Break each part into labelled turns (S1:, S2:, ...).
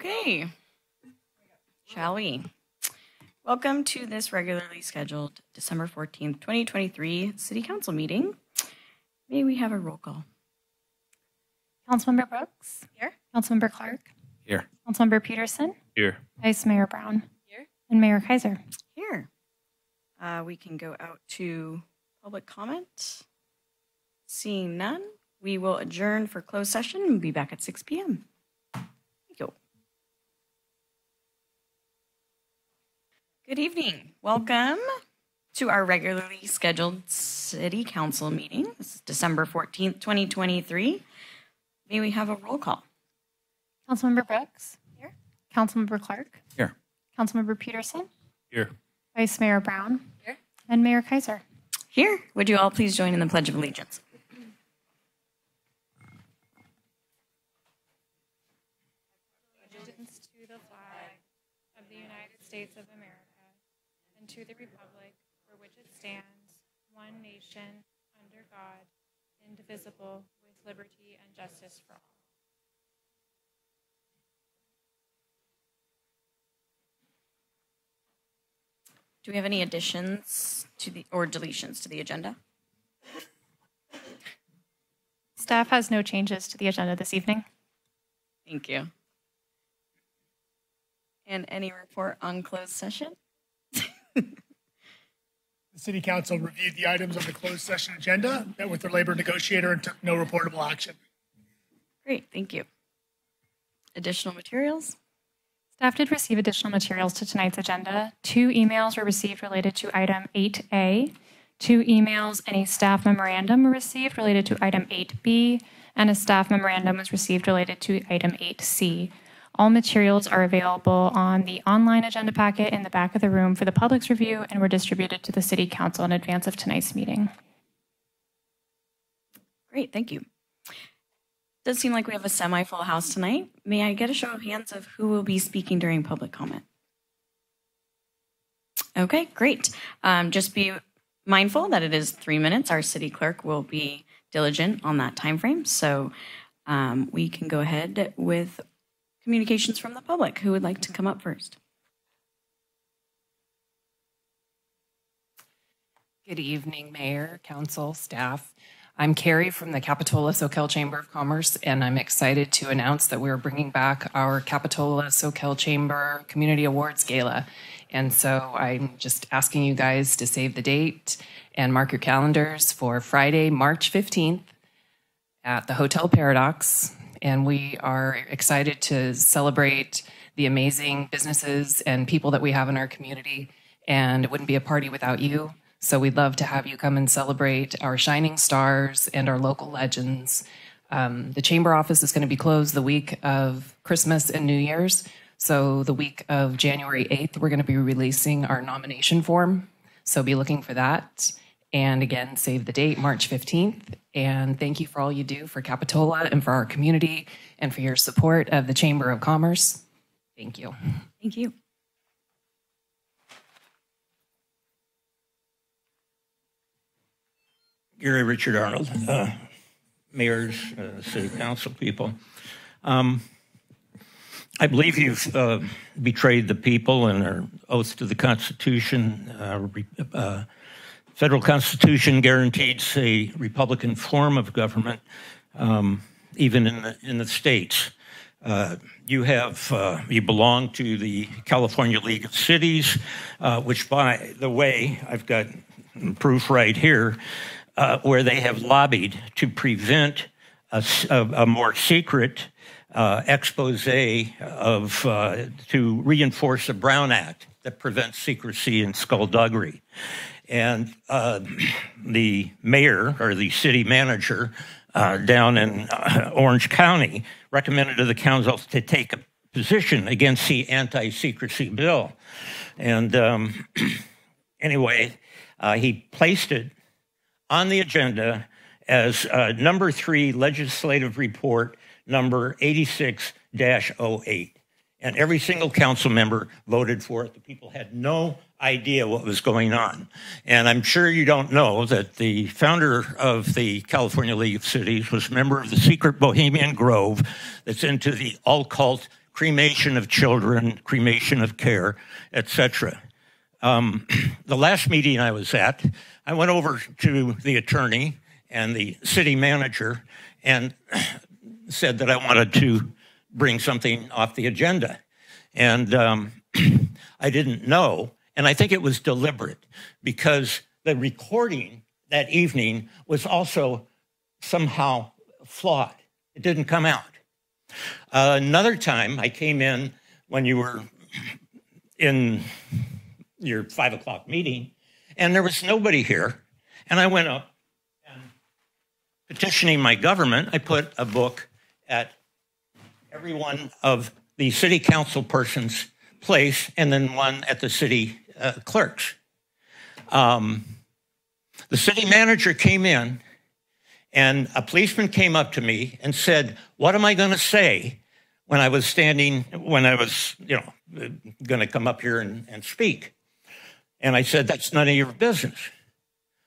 S1: Okay. Shall we? Welcome to this regularly scheduled December 14th, 2023 City Council meeting. May we have a roll call?
S2: Councilmember Brooks.
S1: Here.
S2: Councilmember Clarke.
S3: Here.
S2: Councilmember Pedersen.
S3: Here.
S2: Vice Mayor Brown.
S1: Here.
S2: And Mayor Keiser.
S1: Here. Uh, we can go out to public comment. Seeing none, we will adjourn for closed session and be back at 6 p.m. Thank you. Good evening. Welcome to our regularly scheduled city council meeting. This is December 14th, 2023. May we have a roll call?
S2: Councilmember Brooks.
S1: Here.
S2: Councilmember Clarke.
S3: Here.
S2: Councilmember Pedersen.
S3: Here.
S2: Vice Mayor Brown.
S1: Here.
S2: And Mayor Keiser.
S1: Here, would you all please join in the Pledge of Allegiance?
S2: Allegiance to the flag of the United States of America and to the republic for which it stands, one nation, under God, indivisible, with liberty and justice for all.
S1: Do we have any additions to the, or deletions to the agenda?
S2: Staff has no changes to the agenda this evening.
S1: Thank you. And any report on closed session?
S4: The city council reviewed the items on the closed session agenda, met with their labor negotiator, and took no reportable action.
S1: Great, thank you. Additional materials?
S2: Staff did receive additional materials to tonight's agenda. Two emails were received related to item 8A. Two emails and a staff memorandum were received related to item 8B, and a staff memorandum was received related to item 8C. All materials are available on the online agenda packet in the back of the room for the public's review and were distributed to the city council in advance of tonight's meeting.
S1: Great, thank you. Does seem like we have a semi-full house tonight. May I get a show of hands of who will be speaking during public comment? Okay, great. Um, just be mindful that it is three minutes. Our city clerk will be diligent on that time frame, so um, we can go ahead with communications from the public. Who would like to come up first?
S5: Good evening, Mayor, Council, staff. I'm Carrie from the Capitola Soquel Chamber of Commerce, and I'm excited to announce that we're bringing back our Capitola Soquel Chamber Community Awards Gala. And so I'm just asking you guys to save the date and mark your calendars for Friday, March 15th at the Hotel Paradox. And we are excited to celebrate the amazing businesses and people that we have in our community. And it wouldn't be a party without you. So we'd love to have you come and celebrate our shining stars and our local legends. Um, the chamber office is going to be closed the week of Christmas and New Year's. So the week of January 8th, we're going to be releasing our nomination form. So be looking for that. And again, save the date, March 15th. And thank you for all you do for Capitola and for our community and for your support of the Chamber of Commerce. Thank you.
S1: Thank you.
S3: Gary Richard Arnold, uh, mayors, uh, city council people. Um, I believe you've uh, betrayed the people and are oath to the Constitution. Federal Constitution guarantees a Republican form of government, um, even in the in the states. Uh, you have uh, you belong to the California League of Cities, uh, which, by the way, I've got proof right here, uh, where they have lobbied to prevent a more secret uh, expose of uh, to reinforce the Brown Act that prevents secrecy and skullduggery. And uh, the mayor or the city manager uh, down in uh, Orange County recommended to the council to take a position against the anti-secrecy bill. And um, anyway, uh, he placed it on the agenda as uh, number three legislative report number 86 08. And every single council member voted for it. The people had no idea what was going on. And I'm sure you don't know that the founder of the California League of Cities was a member of the secret Bohemian Grove that's into the occult cremation of children, cremation of care, etc. Um, the last meeting I was at, I went over to the attorney and the city manager and said that I wanted to bring something off the agenda. And um, I didn't know. And I think it was deliberate because the recording that evening was also somehow flawed. It didn't come out. Uh, another time I came in when you were in your five o'clock meeting, and there was nobody here. And I went up and petitioning my government, I put a book at every one of the city council persons' place and then one at the city uh, clerk's. Um, the city manager came in and a policeman came up to me and said, What am I going to say when I was standing, when I was, you know, going to come up here and, and speak? And I said, That's none of your business.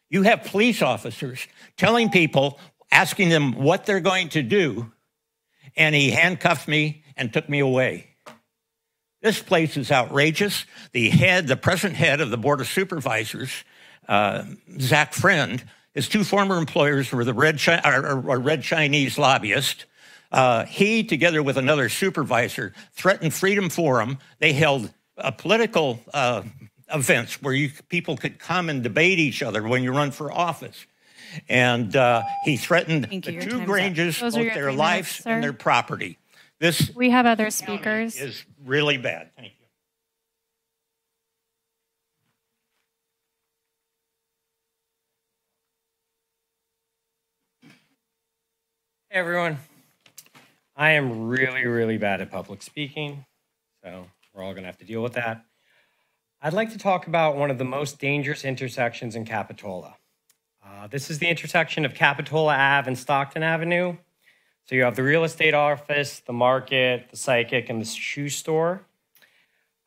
S3: You have police officers telling people, asking them what they're going to do, and he handcuffed me and took me away. This place is outrageous. The head, the present head of the Board of Supervisors, uh, Zach Friend, his two former employers were the Red, Chi- or, or Red Chinese lobbyist. Uh, he, together with another supervisor, threatened Freedom Forum. They held a political uh, events where you, people could come and debate each other when you run for office. And uh, he threatened the two. Granges, both their lives
S2: minutes,
S3: and their property. This
S2: We have other speakers.
S3: is really bad. Thank you.
S6: Hey everyone. I am really, really bad at public speaking, so we're all going to have to deal with that. I'd like to talk about one of the most dangerous intersections in Capitola. Uh, this is the intersection of Capitola Ave and Stockton Avenue. So you have the real estate office, the market, the psychic, and the shoe store.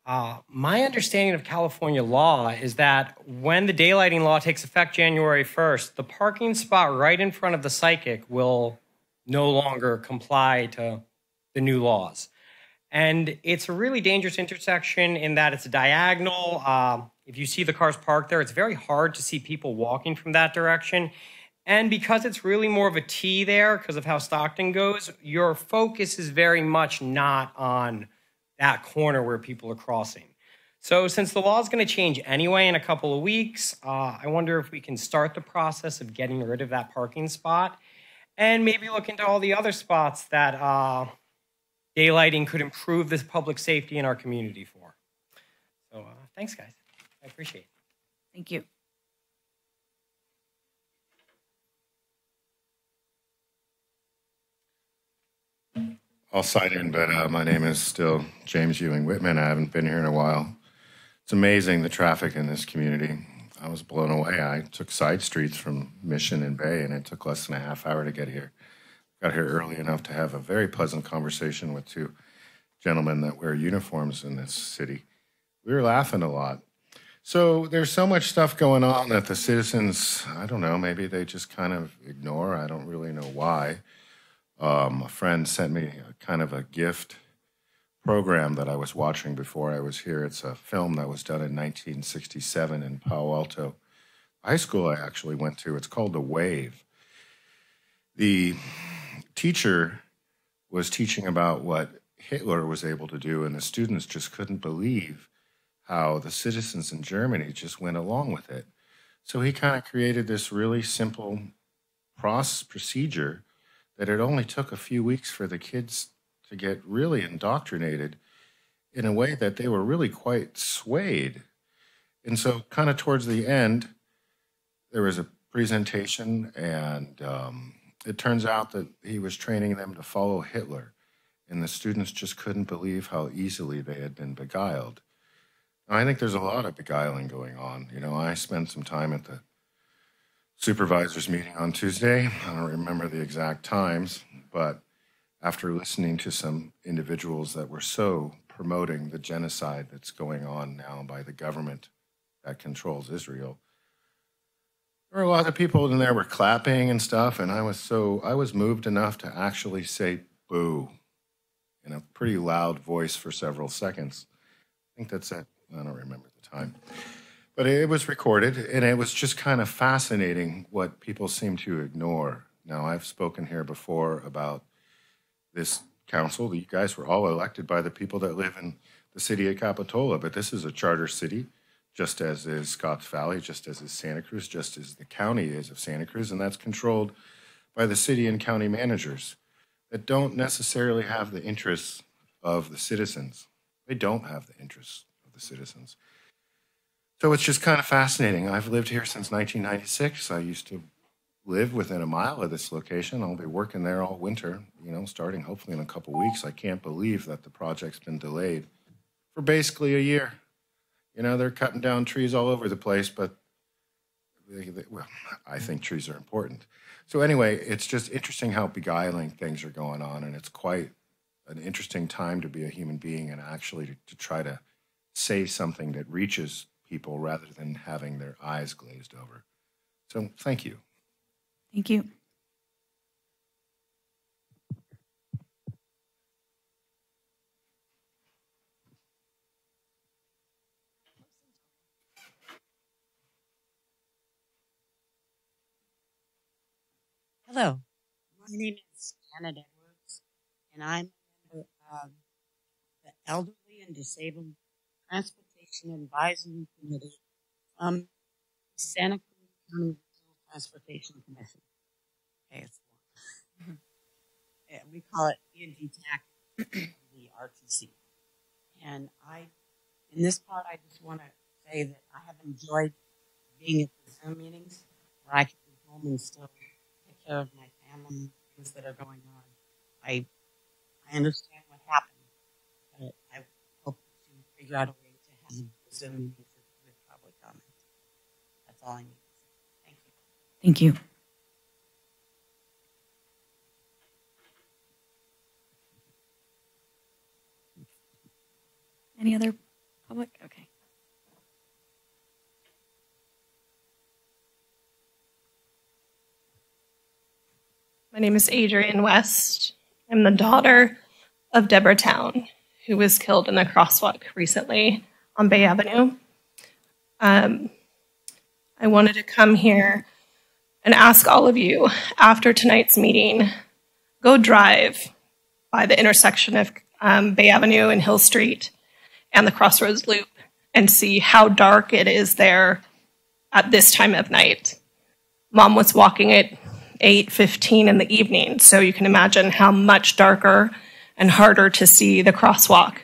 S6: Uh, my understanding of California law is that when the daylighting law takes effect January 1st, the parking spot right in front of the psychic will no longer comply to the new laws. And it's a really dangerous intersection in that it's a diagonal. Uh, if you see the cars parked there, it's very hard to see people walking from that direction. And because it's really more of a T there, because of how Stockton goes, your focus is very much not on that corner where people are crossing. So, since the law is going to change anyway in a couple of weeks, uh, I wonder if we can start the process of getting rid of that parking spot and maybe look into all the other spots that uh, daylighting could improve this public safety in our community for. So, uh, thanks, guys. I appreciate it.
S1: Thank you.
S7: I'll sign in, but uh, my name is still James Ewing Whitman. I haven't been here in a while. It's amazing the traffic in this community. I was blown away. I took side streets from Mission and Bay, and it took less than a half hour to get here. Got here early enough to have a very pleasant conversation with two gentlemen that wear uniforms in this city. We were laughing a lot. So there's so much stuff going on that the citizens, I don't know, maybe they just kind of ignore. I don't really know why. Um, a friend sent me a kind of a gift program that I was watching before I was here. It's a film that was done in 1967 in Palo Alto high school I actually went to. It's called The Wave. The teacher was teaching about what Hitler was able to do, and the students just couldn't believe how the citizens in Germany just went along with it. So he kind of created this really simple process procedure that it only took a few weeks for the kids to get really indoctrinated in a way that they were really quite swayed. And so, kind of towards the end, there was a presentation, and um, it turns out that he was training them to follow Hitler. And the students just couldn't believe how easily they had been beguiled. I think there's a lot of beguiling going on. You know, I spent some time at the supervisors meeting on Tuesday. I don't remember the exact times, but after listening to some individuals that were so promoting the genocide that's going on now by the government that controls Israel, there were a lot of people in there were clapping and stuff, and I was so I was moved enough to actually say boo in a pretty loud voice for several seconds. I think that's it. I don't remember the time. But it was recorded, and it was just kind of fascinating what people seem to ignore. Now, I've spoken here before about this council. You guys were all elected by the people that live in the city of Capitola, but this is a charter city, just as is Scotts Valley, just as is Santa Cruz, just as the county is of Santa Cruz, and that's controlled by the city and county managers that don't necessarily have the interests of the citizens. They don't have the interests of the citizens. So it's just kind of fascinating. I've lived here since 1996. I used to live within a mile of this location. I'll be working there all winter, you know, starting hopefully in a couple weeks. I can't believe that the project's been delayed for basically a year. You know, they're cutting down trees all over the place, but they, they, well, I think trees are important. So anyway, it's just interesting how beguiling things are going on, and it's quite an interesting time to be a human being and actually to, to try to say something that reaches people rather than having their eyes glazed over. So thank you.
S1: Thank you.
S8: Hello, my name is Janet Edwards, and I'm a member of the Elderly and Disabled Transportation Advisory Committee from the Santa Cruz County Transportation Commission. Okay, it's long. Yeah, mm-hmm. we call it ENDTAC, the RTC. And I, in this part, I just want to say that I have enjoyed being at the Zoom meetings where I can be home and still take care of my family, things that are going on. I, I understand what happened, but I hope to figure out a way to have the Zoom meetings with public comment. That's all I need to say. Thank you.
S1: Thank you. Any other public? Okay.
S9: My name is Adrienne West. I'm the daughter of Deborah Town, who was killed in a crosswalk recently on Bay Avenue. Um, I wanted to come here and ask all of you after tonight's meeting go drive by the intersection of um, Bay Avenue and Hill Street and the Crossroads Loop and see how dark it is there at this time of night. Mom was walking at 8:15 in the evening, so you can imagine how much darker and harder to see the crosswalk.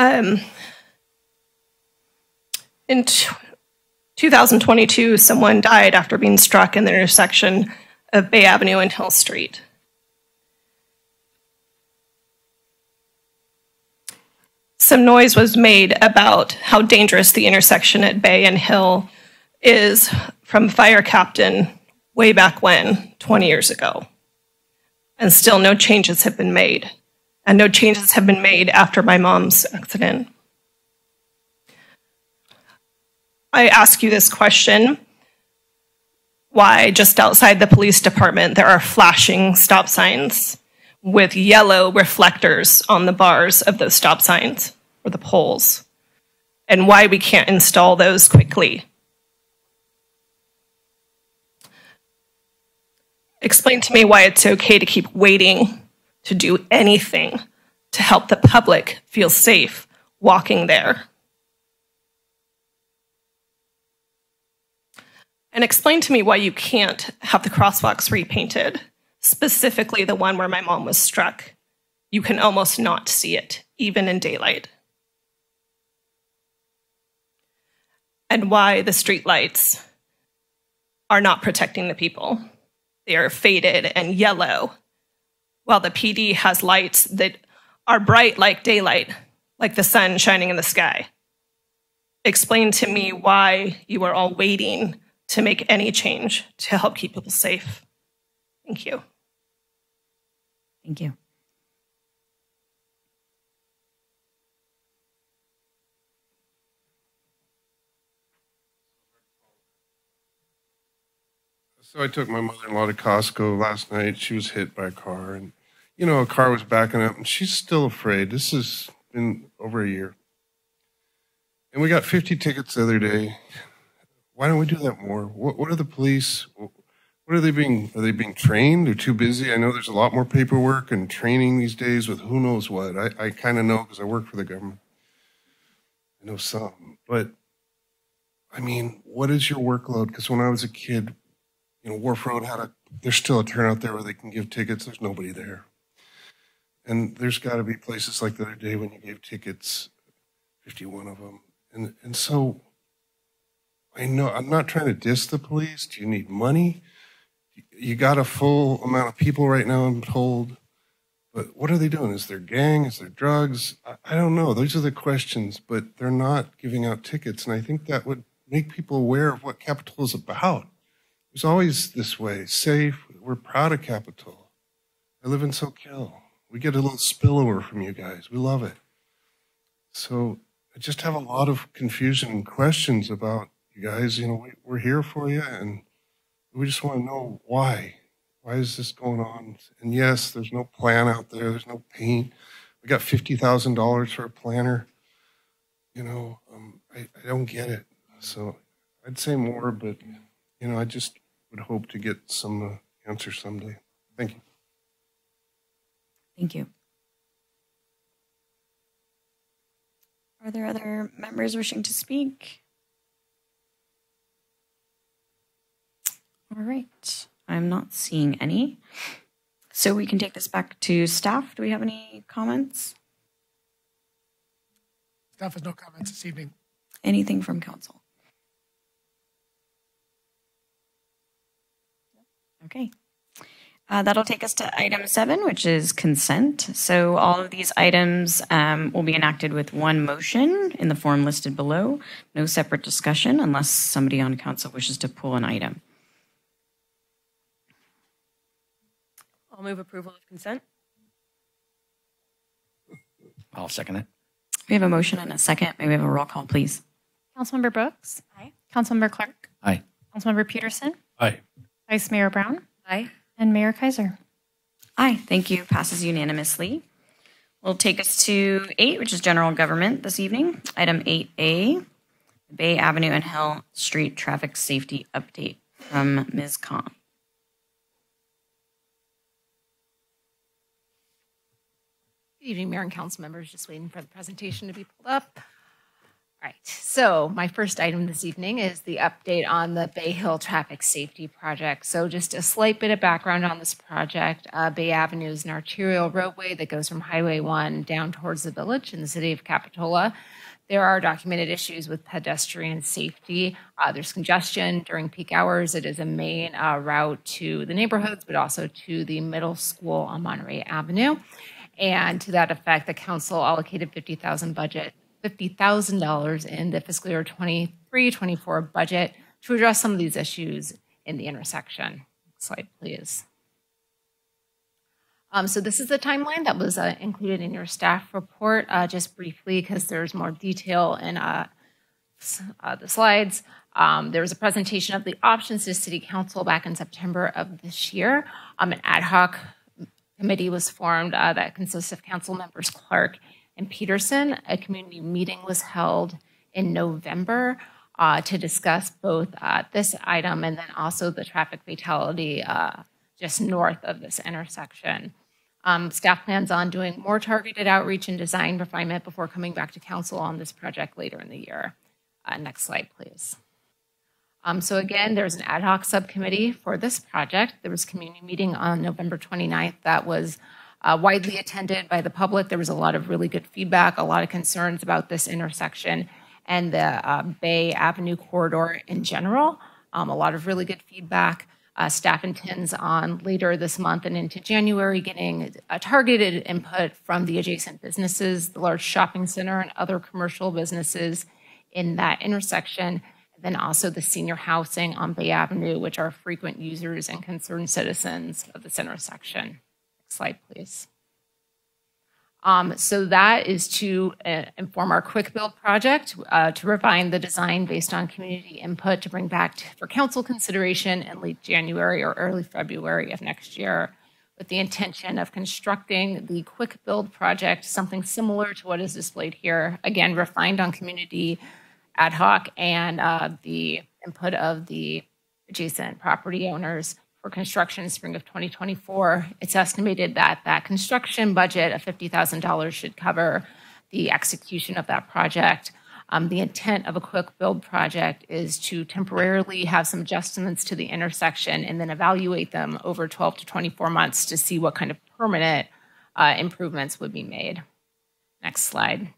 S9: Um, in t- 2022, someone died after being struck in the intersection of Bay Avenue and Hill Street. Some noise was made about how dangerous the intersection at Bay and Hill is from fire captain way back when, 20 years ago. And still no changes have been made. And no changes have been made after my mom's accident. I ask you this question why, just outside the police department, there are flashing stop signs with yellow reflectors on the bars of those stop signs or the poles, and why we can't install those quickly. Explain to me why it's okay to keep waiting to do anything to help the public feel safe walking there. And explain to me why you can't have the crosswalks repainted, specifically the one where my mom was struck. You can almost not see it, even in daylight. And why the streetlights are not protecting the people. They are faded and yellow, while the PD has lights that are bright like daylight, like the sun shining in the sky. Explain to me why you are all waiting to make any change to help keep people safe. Thank you.
S1: Thank you.
S10: So I took my mother-in-law to Costco last night. She was hit by a car, and you know, a car was backing up and she's still afraid. This has been over a year. And we got 50 tickets the other day. Why don't we do that more? What, what are the police? What are they being? Are they being trained? They're too busy. I know there's a lot more paperwork and training these days with who knows what. I, I kind of know because I work for the government. I know some, but I mean, what is your workload? Because when I was a kid, you know, Wharf Road had a. There's still a turnout there where they can give tickets. There's nobody there, and there's got to be places like the other day when you gave tickets, 51 of them, and and so. I know I'm not trying to diss the police. Do you need money? you got a full amount of people right now, I'm told. But what are they doing? Is there gang? Is there drugs? I, I don't know. Those are the questions, but they're not giving out tickets. And I think that would make people aware of what Capitol is about. It was always this way safe. We're proud of Capitola. I live in Soquel. We get a little spillover from you guys. We love it. So I just have a lot of confusion and questions about you guys. You know, we, we're here for you and we just want to know why. Why is this going on? And yes, there's no plan out there. There's no paint. We got fifty thousand dollars for a planner. You know, um, I, I don't get it. So I'd say more, but you know, I just would hope to get some uh, answers someday. Thank you.
S1: Thank you. Are there other members wishing to speak? All right. I'm not seeing any. So we can take this back to staff. Do we have any comments?
S4: Staff has no comments this evening.
S1: Anything from council? Okay. Uh, that'll take us to item seven, which is consent. So all of these items um, will be enacted with one motion in the form listed below. No separate discussion unless somebody on council wishes to pull an item.
S11: I'll move approval of consent.
S12: I'll second it.
S1: We have a motion and a second. May we have a roll call, please?
S2: Councilmember Brooks?
S11: Aye.
S2: Councilmember Clarke?
S12: Aye.
S2: Councilmember Pedersen?
S12: Aye.
S2: Vice Mayor Brown?
S11: Aye.
S2: And Mayor Keiser?
S1: Aye, thank you. Passes unanimously. We'll take us to eight, which is general government this evening. Item 8A, Bay Avenue and Hill Street traffic safety update from Ms. Kahn.
S13: Good evening, Mayor and Council members. Just waiting for the presentation to be pulled up. Right, so my first item this evening is the update on the Bay Hill Traffic Safety Project. So just a slight bit of background on this project. Uh, Bay Avenue is an arterial roadway that goes from Highway 1 down towards the village in the city of Capitola. There are documented issues with pedestrian safety. Uh, there's congestion during peak hours. It is a main uh, route to the neighborhoods, but also to the middle school on Monterey Avenue. And to that effect, the council allocated 50,000 budget, $50,000 in the fiscal year 23-24 budget to address some of these issues in the intersection. Next slide, please. Um, so this is the timeline that was uh, included in your staff report, uh, just briefly, because there's more detail in uh, uh, the slides. Um, there was a presentation of the options to City Council back in September of this year. Um, an ad hoc committee was formed uh, that consists of council members Clarke and Pedersen. A community meeting was held in November uh, to discuss both uh, this item and then also the traffic fatality uh, just north of this intersection. Um, staff plans on doing more targeted outreach and design refinement before coming back to council on this project later in the year. Uh, next slide, please. Um, so again, there's an ad hoc subcommittee for this project. There was a community meeting on November 29th that was uh, widely attended by the public. There was a lot of really good feedback, a lot of concerns about this intersection and the uh, Bay Avenue corridor in general. Um, a lot of really good feedback. Uh, staff intends on later this month and into January getting a targeted input from the adjacent businesses, the large shopping center, and other commercial businesses in that intersection And then also the senior housing on Bay Avenue, which are frequent users and concerned citizens of this intersection. Slide, please. Um, so that is to uh, inform our quick build project uh, to refine the design based on community input to bring back to, for council consideration in late January or early February of next year with the intention of constructing the quick build project, something similar to what is displayed here. Again, refined on community ad hoc and uh, the input of the adjacent property owners for construction in spring of 2024. It's estimated that that construction budget of $50,000 should cover the execution of that project. Um, the intent of a quick build project is to temporarily have some adjustments to the intersection and then evaluate them over 12 to 24 months to see what kind of permanent uh, improvements would be made. Next slide.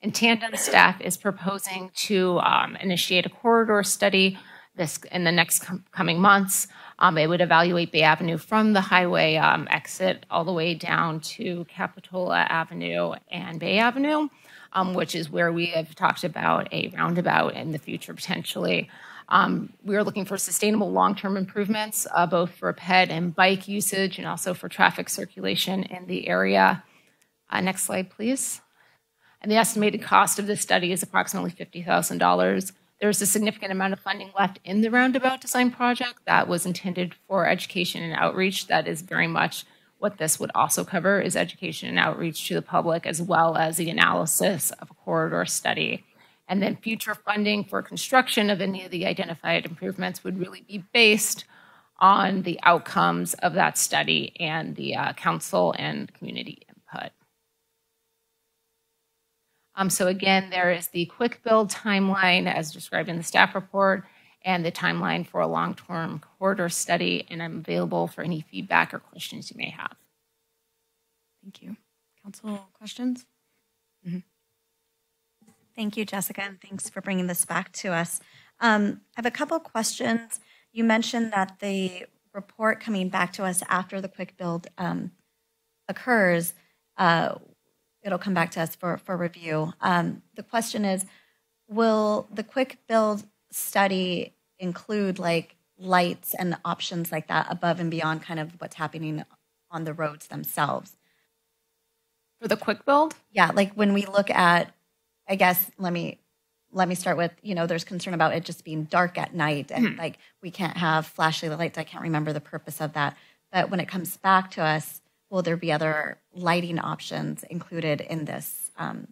S13: In tandem, staff is proposing to um, initiate a corridor study this in the next com- coming months. Um, it would evaluate Bay Avenue from the highway um, exit all the way down to Capitola Avenue and Bay Avenue um, which is where we have talked about a roundabout in the future potentially. Um, we are looking for sustainable long-term improvements, uh, both for ped and bike usage, and also for traffic circulation in the area. Uh, next slide, please. And the estimated cost of this study is approximately $50,000. There's a significant amount of funding left in the roundabout design project that was intended for education and outreach. That is very much what this would also cover is education and outreach to the public, as well as the analysis of a corridor study. And then future funding for construction of any of the identified improvements would really be based on the outcomes of that study and the uh, council and community input. Um, so again, there is the quick build timeline as described in the staff report and the timeline for a long-term corridor study, and I'm available for any feedback or questions you may have.
S1: Thank you. Council questions? Mm-hmm.
S14: Thank you, Jessica, and thanks for bringing this back to us. Um, I have a couple questions. You mentioned that the report coming back to us after the quick build um, occurs, uh, it'll come back to us for, for review. Um, the question is, will the quick build study include like lights and options like that above and beyond kind of what's happening on the roads themselves?
S13: For the quick build?
S14: Yeah, like when we look at, I guess, let me let me start with you know there's concern about it just being dark at night and mm-hmm. like we can't have flashy lights i can't remember the purpose of that but when it comes back to us will there be other lighting options included in this um,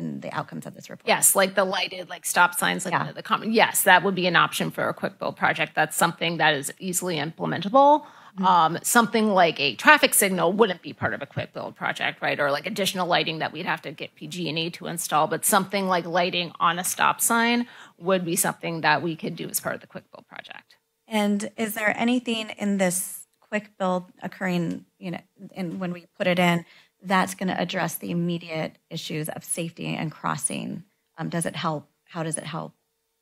S14: in the outcomes of this report.
S13: Yes, like the lighted like stop signs like yeah. the, common. Yes, that would be an option for a quick build project. That's something that is easily implementable. Mm-hmm. Um, something like a traffic signal wouldn't be part of a quick build project, right? Or like additional lighting that we'd have to get PG&E to install. But something like lighting on a stop sign would be something that we could do as part of the quick build project.
S14: And is there anything in this quick build occurring, you know, and when we put it in, that's going to address the immediate issues of safety and crossing. Um, does it help? How does it help?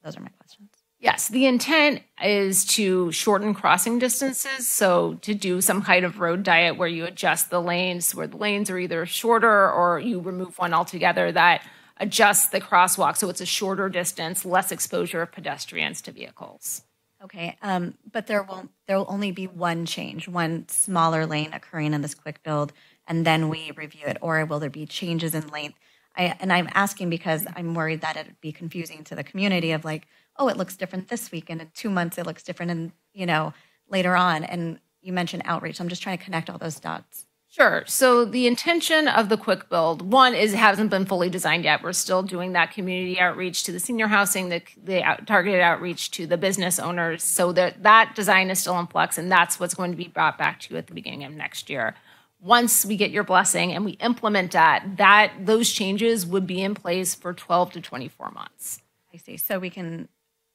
S14: Those are my questions.
S13: Yes, the intent is to shorten crossing distances. So, to do some kind of road diet where you adjust the lanes, where the lanes are either shorter or you remove one altogether that adjusts the crosswalk. So, it's a shorter distance, less exposure of pedestrians to vehicles.
S14: Okay, um, but there won't. There will only be one change, one smaller lane occurring in this quick build and then we review it, or will there be changes in length? I, and I'm asking because I'm worried that it'd be confusing to the community of like, oh, it looks different this week, and in two months it looks different, and you know later on. And you mentioned outreach. I'm just trying to connect all those dots.
S13: Sure. So the intention of the quick build, one is it hasn't been fully designed yet. We're still doing that community outreach to the senior housing, the, the out, targeted outreach to the business owners. So that that design is still in flux, and that's what's going to be brought back to you at the beginning of next year once we get your blessing and we implement that, that those changes would be in place for 12 to 24 months.
S14: I see. So we can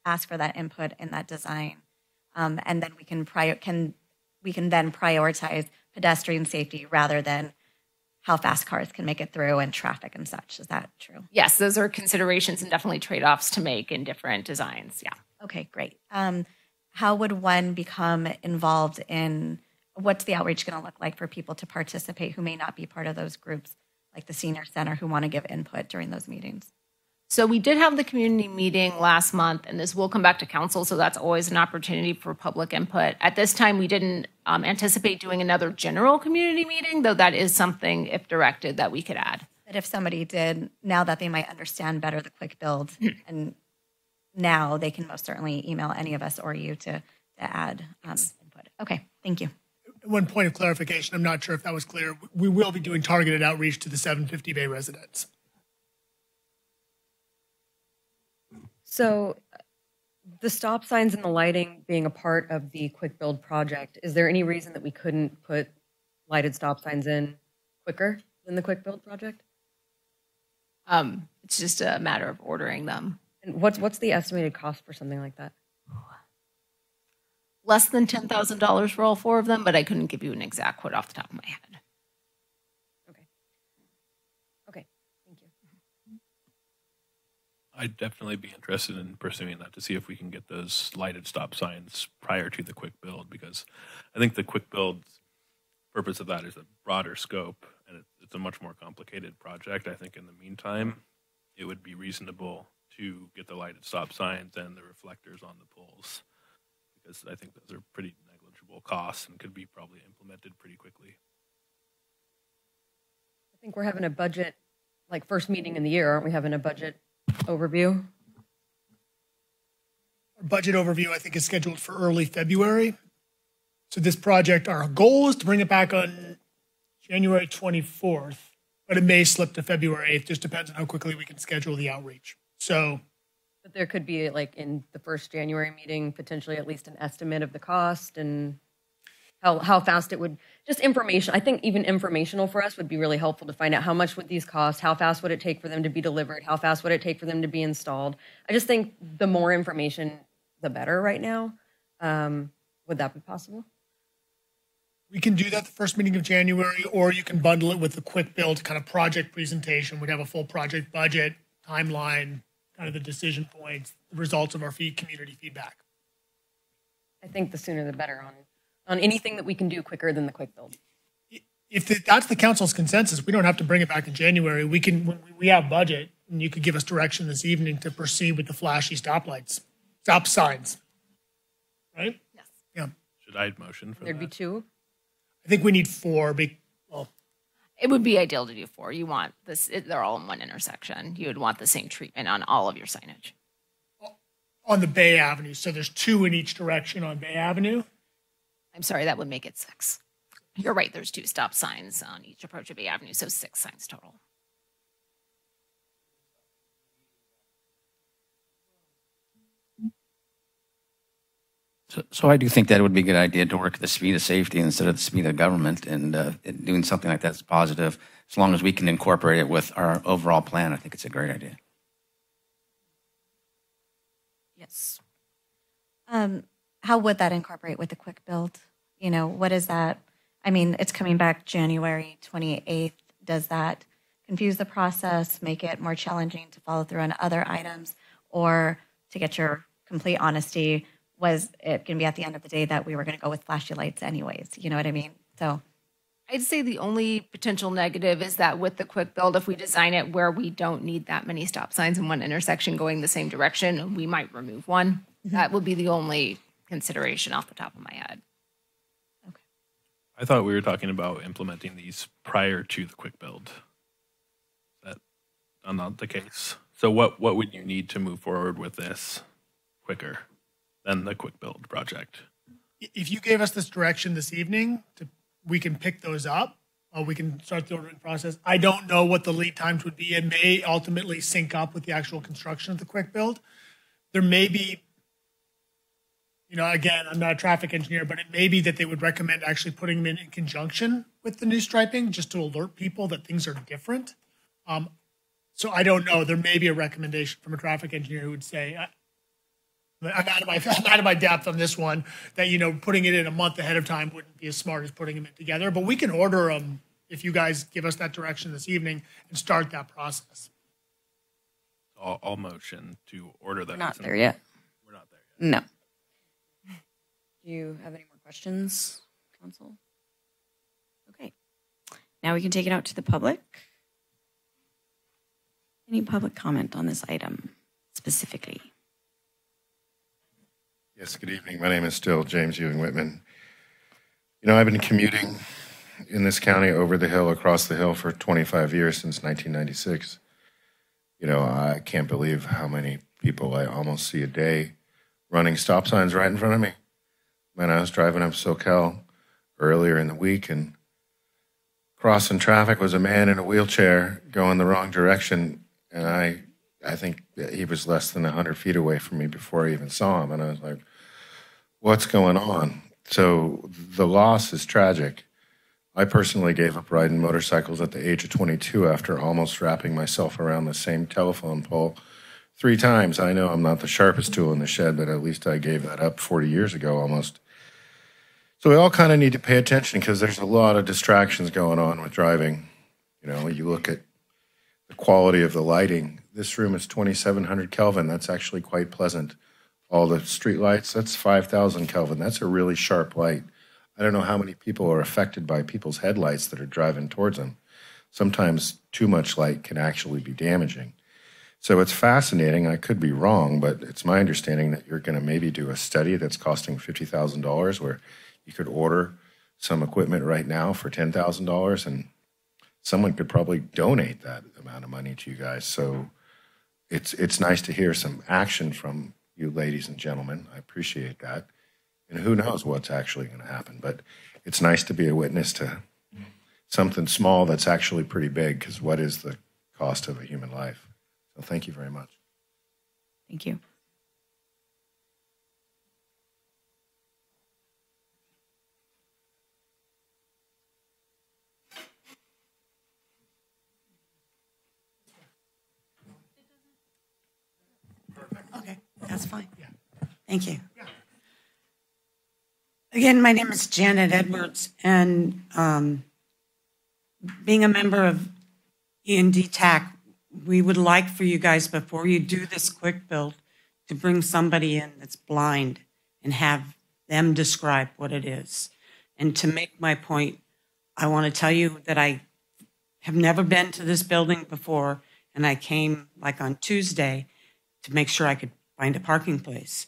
S14: ask for that input in that design, um, and then we can prior can we can then prioritize pedestrian safety rather than how fast cars can make it through and traffic and such. Is that true?
S13: Yes, those are considerations and definitely trade offs to make in different designs. Yeah.
S14: Okay, great. Um, how would one become involved in what's the outreach going to look like for people to participate who may not be part of those groups, like the senior center, who want to give input during those meetings?
S13: So we did have the community meeting last month, and this will come back to council. So that's always an opportunity for public input. At this time, we didn't um, anticipate doing another general community meeting, though that is something, if directed, that we could add.
S14: But if somebody did, now that they might understand better the quick build, and now they can most certainly email any of us or you to to add um, input. Okay, thank you
S4: One point of clarification, I'm not sure if that was clear. We will be doing targeted outreach to the 750 Bay residents.
S11: So the stop signs and the lighting being a part of the quick build project, is there any reason that we couldn't put lighted stop signs in quicker than the quick build project?
S13: Um, it's just a matter of ordering them.
S11: And what's what's the estimated cost for something like that?
S13: Less than ten thousand dollars for all four of them, but I couldn't give you an exact quote off the top of my head.
S11: Okay, thank you.
S15: I'd definitely be interested in pursuing that to see if we can get those lighted stop signs prior to the quick build because I think the quick build purpose of that is a broader scope and it, it's a much more complicated project. I think in the meantime, it would be reasonable to get the lighted stop signs and the reflectors on the poles because I think those are pretty negligible costs and could be probably implemented pretty quickly.
S11: I think we're having a budget, like first meeting in the year, aren't we having a budget overview?
S4: Our budget overview, I think, is scheduled for early February. So this project, our goal is to bring it back on January 24th, but it may slip to February 8th. Just depends on how quickly we can schedule the outreach. So
S11: But there could be like in the first January meeting, potentially at least an estimate of the cost and how, how fast it would, just information. I think even informational for us would be really helpful to find out how much would these cost? How fast would it take for them to be delivered? How fast would it take for them to be installed? I just think the more information, the better right now. Um, would that be possible?
S4: we can do that the first meeting of January, or you can bundle it with the quick build kind of project presentation. We'd have a full project budget, timeline, kind of the decision points, the results of our feed community feedback.
S11: I think the sooner the better on, on anything that we can do quicker than the quick build.
S4: If that's the council's consensus, we don't have to bring it back in January. We can, we- we have budget, and you could give us direction this evening to proceed with the flashy stoplights, stop signs. Right?
S13: Yes.
S4: Yeah.
S15: Should I motion for
S11: There'd
S15: that?
S11: be two.
S4: I think we need four. Be, well,
S13: It would be ideal to do four. You want this, it- they're all in one intersection. You would want the same treatment on all of your signage.
S4: on the Bay Avenue. So there's two in each direction on Bay Avenue.
S13: I'm sorry, that would make it six. You're right, there's two stop signs on each approach of Bay Avenue, so six signs total.
S12: So, so I do think that it would be a good idea to work at the speed of safety instead of the speed of government, and uh, doing something like that's positive. As long as we can incorporate it with our overall plan, I think it's a great idea.
S1: Yes.
S14: Um, how would that incorporate with the quick build? You know, what is that? I mean, it's coming back January 28th. Does that confuse the process, make it more challenging to follow through on other items? Or to get your complete honesty, was it going to be at the end of the day that we were going to go with flashy lights anyways? You know what I mean? So,
S13: I'd say the only potential negative is that with the quick build, if we design it where we don't need that many stop signs in one intersection going the same direction, we might remove one. Mm-hmm. That would be the only consideration off the top of my head. Okay.
S15: I thought we were talking about implementing these prior to the quick build. Is that not the case? So what, what would you need to move forward with this quicker than the quick build project?
S4: If you gave us this direction this evening, to, we can pick those up. Or we can start the ordering process. I don't know what the lead times would be. It may ultimately sync up with the actual construction of the quick build. There may be, you know, again, I'm not a traffic engineer, but it may be that they would recommend actually putting them in in conjunction with the new striping just to alert people that things are different. Um, so I don't know. There may be a recommendation from a traffic engineer who would say, I- I'm out of my I'm out of my depth on this one. That you know, putting it in a month ahead of time wouldn't be as smart as putting them in together. But we can order them if you guys give us that direction this evening and start that process.
S15: I'll, I'll motion to order
S1: We're not there yet.
S15: We're not there yet.
S1: No. Do you have any more questions, council? Okay. Now we can take it out to the public. Any public comment on this item specifically?
S7: Yes, good evening. My name is still James Ewing Whitman. You know, I've been commuting in this county over the hill, across the hill for 25 years since 1996. You know, I can't believe how many people I almost see a day running stop signs right in front of me. When I was driving up Soquel earlier in the week, and crossing traffic was a man in a wheelchair going the wrong direction, and I I think he was less than 100 feet away from me before I even saw him. And I was like, what's going on? So the loss is tragic. I personally gave up riding motorcycles at the age of 22 after almost wrapping myself around the same telephone pole three times. I know I'm not the sharpest tool in the shed, but at least I gave that up 40 years ago almost. So we all kind of need to pay attention because there's a lot of distractions going on with driving. You know, you look at the quality of the lighting. This room is 2700 Kelvin. That's actually quite pleasant. All the street lights, that's 5000 Kelvin. That's a really sharp light. I don't know how many people are affected by people's headlights that are driving towards them. Sometimes too much light can actually be damaging. So it's fascinating. I could be wrong, but it's my understanding that you're going to maybe do a study that's costing $50,000 where you could order some equipment right now for $10,000 and someone could probably donate that amount of money to you guys. So it's it's nice to hear some action from you ladies and gentlemen. I appreciate that. And who knows what's actually going to happen, but it's nice to be a witness to something small that's actually pretty big because what is the cost of a human life? So thank you very much.
S1: Thank you.
S8: That's fine. Thank you. Again, my name is Janet Edwards, and um, being a member of E and D TAC, we would like for you guys, before you do this quick build, to bring somebody in that's blind and have them describe what it is. And to make my point, I want to tell you that I have never been to this building before, and I came like on Tuesday to make sure I could find a parking place.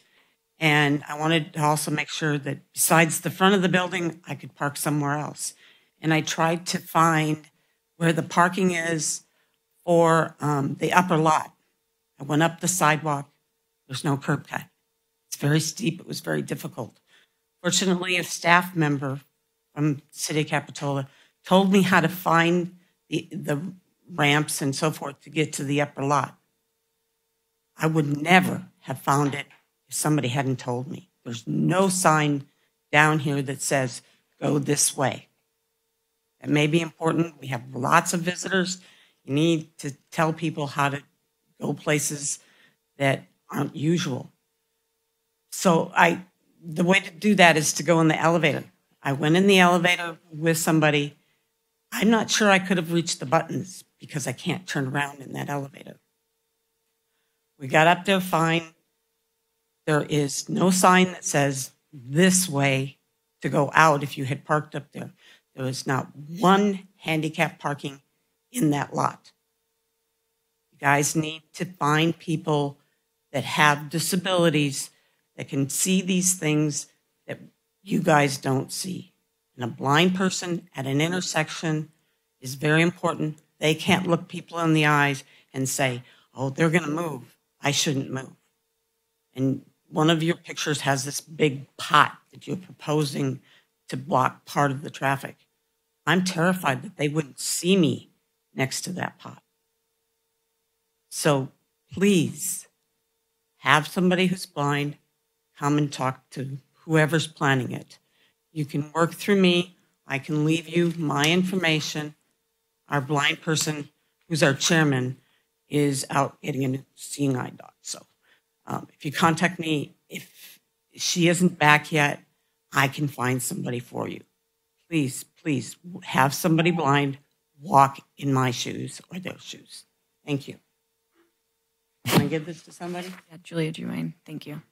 S8: And I wanted to also make sure that besides the front of the building, I could park somewhere else. And I tried to find where the parking is for um, the upper lot. I went up the sidewalk. There's no curb cut. It's very steep. It was very difficult. Fortunately, a staff member from City of Capitola told me how to find the, the ramps and so forth to get to the upper lot. I would never have found it if somebody hadn't told me. There's no sign down here that says, go this way. It may be important. We have lots of visitors. You need to tell people how to go places that aren't usual. So I, the way to do that is to go in the elevator. I went in the elevator with somebody. I'm not sure I could have reached the buttons because I can't turn around in that elevator. We got up there fine. There is no sign that says this way to go out if you had parked up there. There is not one handicap parking in that lot. You guys need to find people that have disabilities that can see these things that you guys don't see. And a blind person at an intersection is very important. They can't look people in the eyes and say, oh, they're going to move. I shouldn't move. And one of your pictures has this big pot that you're proposing to block part of the traffic. I'm terrified that they wouldn't see me next to that pot. So please have somebody who's blind come and talk to whoever's planning it. You can work through me. I can leave you my information. Our blind person, who's our chairman, is out getting a new seeing eye dog. Um, if you contact me, if she isn't back yet, I can find somebody for you. Please, please have somebody blind walk in my shoes or their shoes. Thank you. Can I give this to somebody?
S1: Yeah, Julia, mind? Thank you.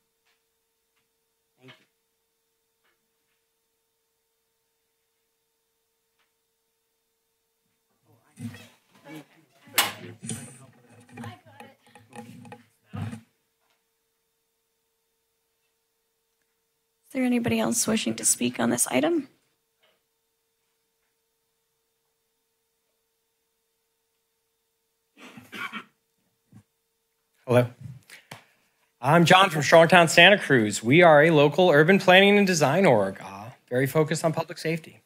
S8: Thank you.
S1: Is there anybody else wishing to speak on this item?
S6: Hello. I'm John from Strongtown, Santa Cruz. We are a local urban planning and design org. Uh, very focused on public safety.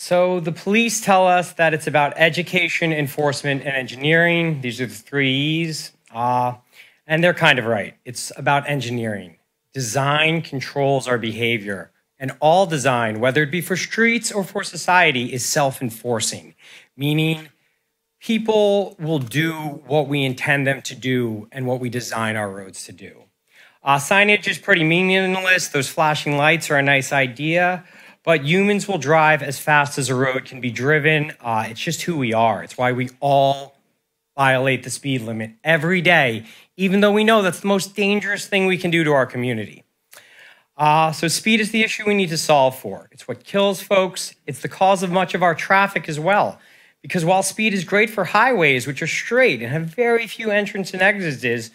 S6: So the police tell us that it's about education, enforcement, and engineering. These are the three E's. Uh, and they're kind of right. It's about engineering. Design controls our behavior. And all design, whether it be for streets or for society, is self enforcing, meaning people will do what we intend them to do and what we design our roads to do. Uh, signage is pretty meaningless. Those flashing lights are a nice idea, but humans will drive as fast as a road can be driven. Uh, it's just who we are. It's why we all violate the speed limit every day, even though we know that's the most dangerous thing we can do to our community. Uh, so, speed is the issue we need to solve for. It's what kills folks, it's the cause of much of our traffic as well. Because while speed is great for highways, which are straight and have very few entrance and exits,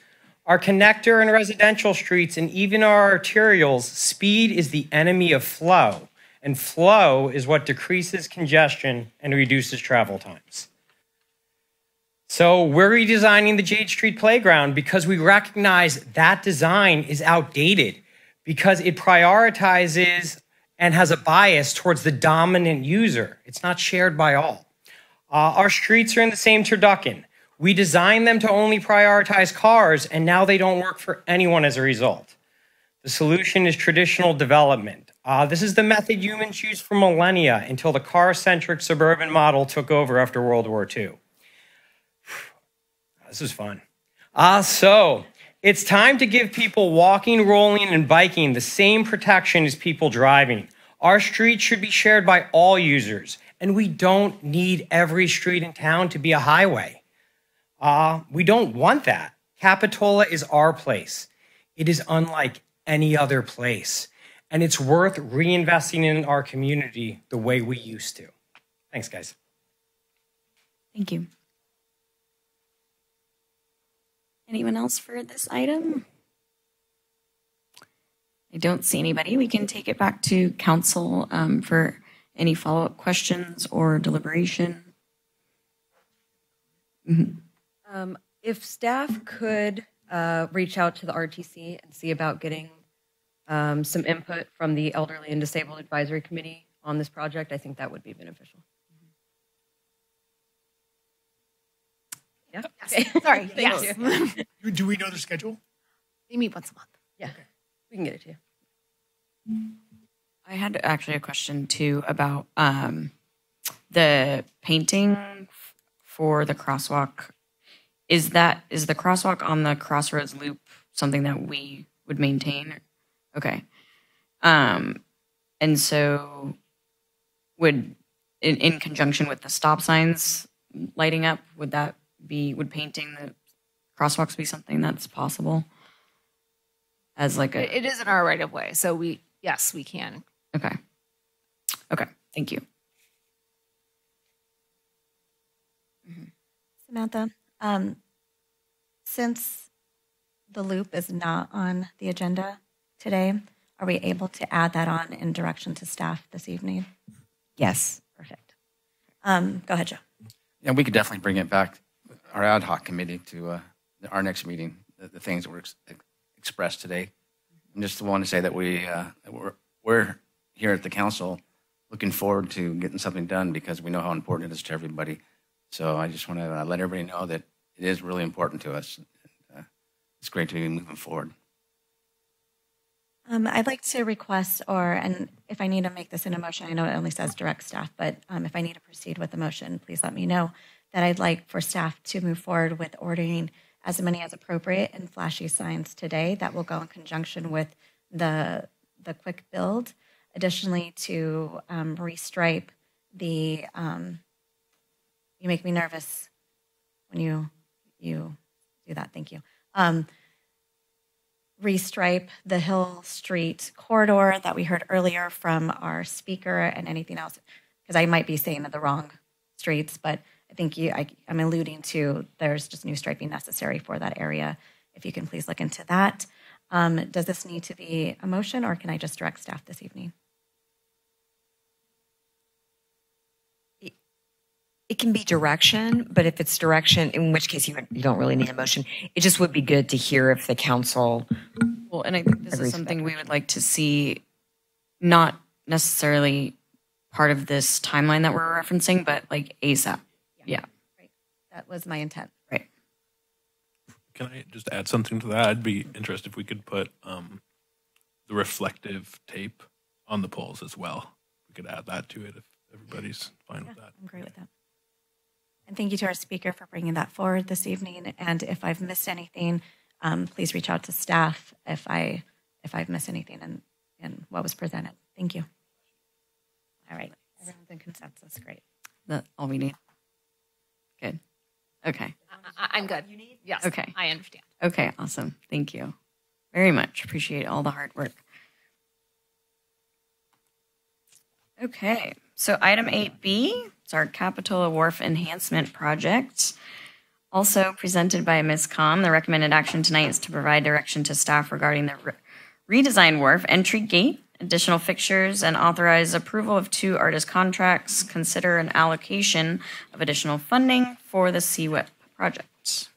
S6: our connector and residential streets and even our arterials, speed is the enemy of flow. And flow is what decreases congestion and reduces travel times. So we're redesigning the Jade Street Playground because we recognize that design is outdated because it prioritizes and has a bias towards the dominant user. It's not shared by all. Uh, our streets are in the same turducken. We designed them to only prioritize cars, and now they don't work for anyone as a result. The solution is traditional development. Uh, this is the method humans used for millennia until the car centric suburban model took over after World War II. This is fun. Ah, uh, so it's time to give people walking, rolling, and biking the same protection as people driving. Our streets should be shared by all users, and we don't need every street in town to be a highway. Uh, we don't want that. Capitola is our place. It is unlike any other place, and it's worth reinvesting in our community the way we used to. Thanks, guys.
S1: Thank you. Anyone else for this item? I don't see anybody. We can take it back to council um, for any follow-up questions or deliberation.
S11: Mm-hmm. Um, if staff could uh, reach out to the RTC and see about getting um, some input from the Elderly and Disabled Advisory Committee on this project, I think that would be beneficial. Yeah.
S14: Yes. Sorry.
S11: Thank
S14: yes.
S11: you.
S4: Do we know their schedule?
S14: They meet once a month.
S11: Yeah. We can get it to you.
S1: I had actually a question too about um, the painting for the crosswalk. Is that is the crosswalk on the crossroads loop something that we would maintain? Okay. Um, and so would in, in conjunction with the stop signs lighting up, would that be would painting the crosswalks be something that's possible? As like a
S13: it is in our right of way so we yes we can.
S1: Okay. Okay thank you.
S14: Mm-hmm. samantha um, since the loop is not on the agenda today are we able to add that on in direction to staff this evening?
S16: Yes.
S14: Perfect. Um, go ahead joe.
S12: Yeah we could definitely bring it back our ad hoc committee to uh, our next meeting, the, the things that were ex- expressed today. And just want to say that we uh, we're, we're here at the council looking forward to getting something done because we know how important it is to everybody. So I just want to uh, let everybody know that it is really important to us. And, uh, it's great to be moving forward.
S14: Um, I'd like to request, or and if I need to make this in a motion, I know it only says direct staff, but um, if I need to proceed with the motion, please let me know that I'd like for staff to move forward with ordering as many as appropriate and flashy signs today that will go in conjunction with the the quick build. Additionally, to um, restripe the um, you make me nervous when you you do that. Thank you. Um, restripe the Hill Street corridor that we heard earlier from our speaker and anything else, because I might be saying the wrong streets, but I think you, I, I'm alluding to there's just new striping necessary for that area. If you can please look into that. Um, does this need to be a motion or can I just direct staff this evening?
S16: It can be direction, but if it's direction, in which case you, you don't really need a motion. It just would be good to hear if the council.
S1: Well, and I think this is something we would like to see, not necessarily part of this timeline that we're referencing, but like ASAP. Yeah. Right.
S14: That was my intent.
S1: Right.
S15: Can I just add something to that? I'd be interested if we could put um, the reflective tape on the poles as well. We could add that to it if everybody's fine with that.
S14: I'm great with that. And thank you to our speaker for bringing that forward this evening. And if I've missed anything, um, please reach out to staff if I if I've missed anything in, in what was presented. Thank you. All right. Everyone's in consensus. Great.
S1: That all we need. Good. Okay.
S13: I, I'm good. You need? Yes.
S1: Okay.
S13: I understand.
S1: Okay, awesome. Thank you very much. Appreciate all the hard work. Okay, so item 8B, it's our Capitola Wharf Enhancement Project. Also presented by Ms. Kahn, the recommended action tonight is to provide direction to staff regarding the re- redesigned wharf entry gate, additional fixtures, and authorize approval of two artist contracts, consider an allocation of additional funding for the CWEP project.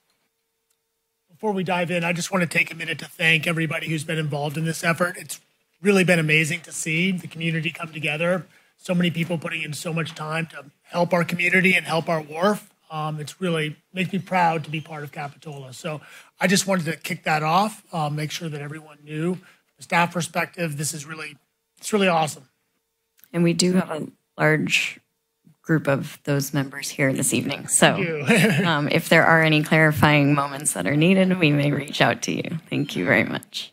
S4: Before we dive in, I just want to take a minute to thank everybody who's been involved in this effort. It's really been amazing to see the community come together. So many people putting in so much time to help our community and help our wharf. Um, it's really makes me proud to be part of Capitola. So I just wanted to kick that off, uh, make sure that everyone knew, staff perspective, this is really, it's really awesome.
S1: And we do have a large group of those members here this evening. So um, if there are any clarifying moments that are needed, we may reach out to you. Thank you very much.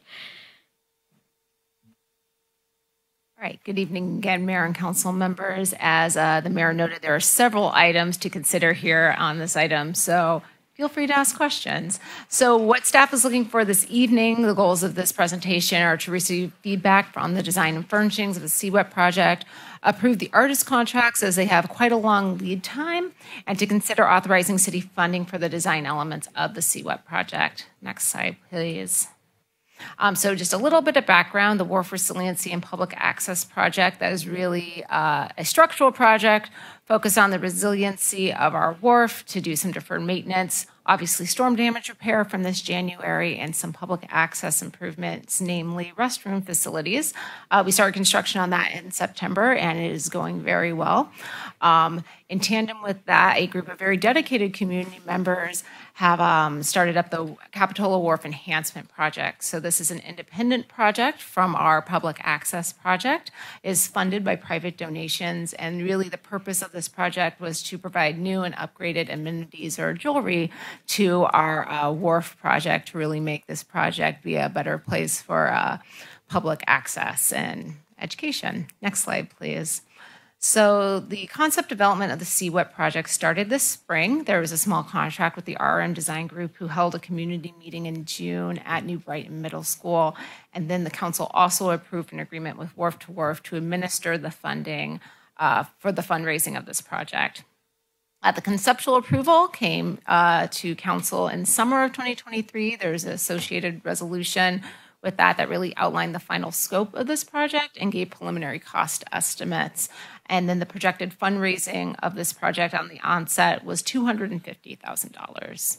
S13: All right, good evening again, Mayor and Council members. As uh, the Mayor noted, there are several items to consider here on this item, so feel free to ask questions. So what staff is looking for this evening, the goals of this presentation are to receive feedback from the design and furnishings of the CWEP project, approve the artist contracts as they have quite a long lead time, and to consider authorizing city funding for the design elements of the CWEP project. Next slide, please. Um, so, just a little bit of background the Wharf Resiliency and Public Access Project, that is really uh, a structural project focused on the resiliency of our wharf to do some deferred maintenance, obviously, storm damage repair from this January, and some public access improvements, namely restroom facilities. Uh, we started construction on that in September, and it is going very well. Um, in tandem with that, a group of very dedicated community members have um, started up the Capitola Wharf Enhancement Project. So this is an independent project from our public access project, is funded by private donations, and really the purpose of this project was to provide new and upgraded amenities or jewelry to our uh, wharf project to really make this project be a better place for uh, public access and education. Next slide, please. So the concept development of the CWEP project started this spring. There was a small contract with the RRM Design Group who held a community meeting in June at New Brighton Middle School. And then the council also approved an agreement with Wharf to Wharf to administer the funding uh, for the fundraising of this project. Uh, the conceptual approval came uh, to council in summer of 2023. There's an associated resolution with that that really outlined the final scope of this project and gave preliminary cost estimates. And then the projected fundraising of this project on the onset was $250,000.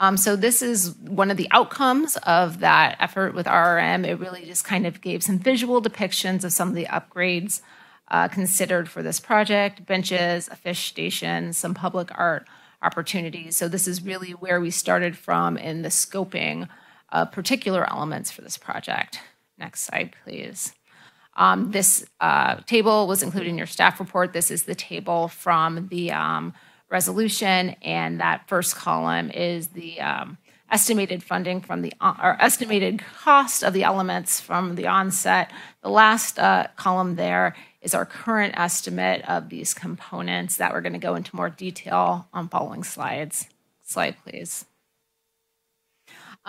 S13: Um, so this is one of the outcomes of that effort with RRM. It really just kind of gave some visual depictions of some of the upgrades uh, considered for this project: benches, a fish station, some public art opportunities. So this is really where we started from in the scoping of particular elements for this project. Next slide, please. Um, this uh, table was included in your staff report. This is the table from the um, resolution, and that first column is the um, estimated funding from the or estimated cost of the elements from the onset. The last uh, column there is our current estimate of these components that we're going to go into more detail on following slides. Slide, please.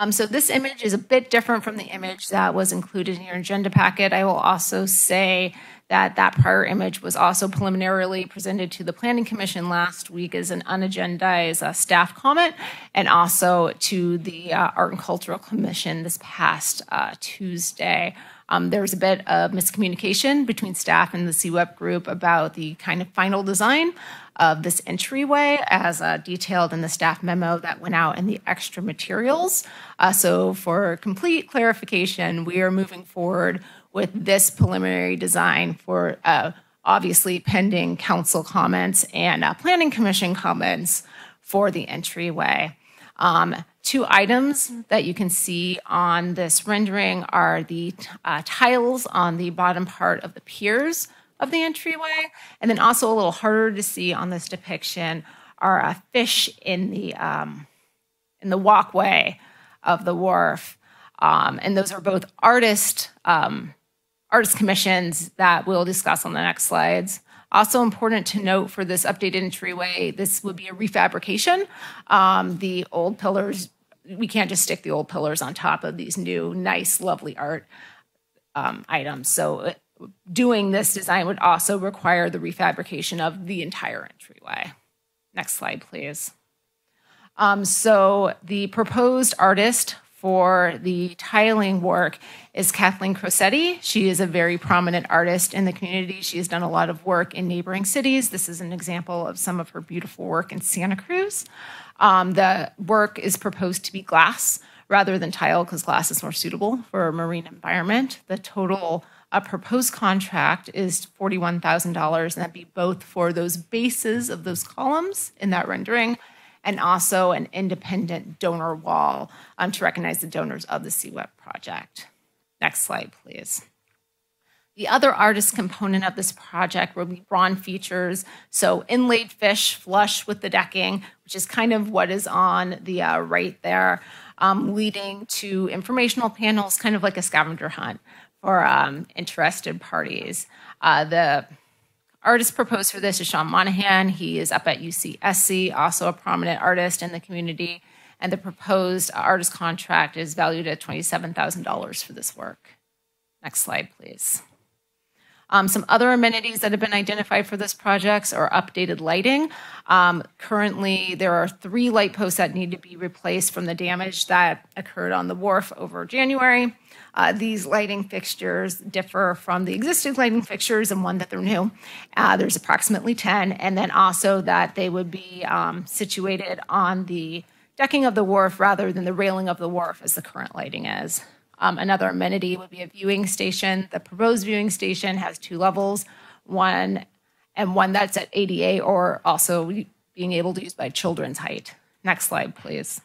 S13: Um, so this image is a bit different from the image that was included in your agenda packet. I will also say that that prior image was also preliminarily presented to the Planning Commission last week as an unagendized uh, staff comment, and also to the uh, Art and Cultural Commission this past uh, Tuesday. Um, there was a bit of miscommunication between staff and the CWEP group about the kind of final design of this entryway as uh, detailed in the staff memo that went out in the extra materials. Uh, so, for complete clarification, we are moving forward with this preliminary design for uh, obviously pending council comments and uh, planning commission comments for the entryway. Um, two items that you can see on this rendering are the uh, tiles on the bottom part of the piers of the entryway, and then also a little harder to see on this depiction are a fish in the um, in the walkway of the wharf, um, and those are both artist um, artist commissions that we'll discuss on the next slides. Also important to note for this updated entryway, this would be a refabrication. Um, the old pillars, we can't just stick the old pillars on top of these new, nice, lovely art um, items. So doing this design would also require the refabrication of the entire entryway. Next slide, please. Um, so the proposed artist for the tiling work is Kathleen Crocetti. She is a very prominent artist in the community. She has done a lot of work in neighboring cities. This is an example of some of her beautiful work in Santa Cruz. Um, the work is proposed to be glass rather than tile because glass is more suitable for a marine environment. The total uh, proposed contract is $41,000, and that'd be both for those bases of those columns in that rendering and also an independent donor wall um, to recognize the donors of the CWEP project. Next slide, please. The other artist component of this project will be bronze features, so inlaid fish flush with the decking, which is kind of what is on the uh, right there, um, leading to informational panels, kind of like a scavenger hunt for um, interested parties. Uh, the artist proposed for this is Sean Monahan. He is up at UCSC, also a prominent artist in the community. And the proposed artist contract is valued at $27,000 for this work. Next slide, please. Um, some other amenities that have been identified for this project are updated lighting. Um, currently, there are three light posts that need to be replaced from the damage that occurred on the wharf over January. Uh, these lighting fixtures differ from the existing lighting fixtures and one that they're new. Uh, there's approximately 10, and then also that they would be um, situated on the decking of the wharf rather than the railing of the wharf as the current lighting is. Um, another amenity would be a viewing station. The proposed viewing station has two levels, one and one that's at ADA or also being able to use by children's height. Next slide, please.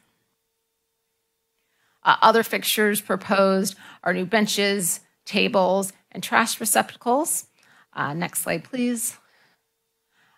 S13: Uh, other fixtures proposed are new benches, tables, and trash receptacles. Uh, next slide, please.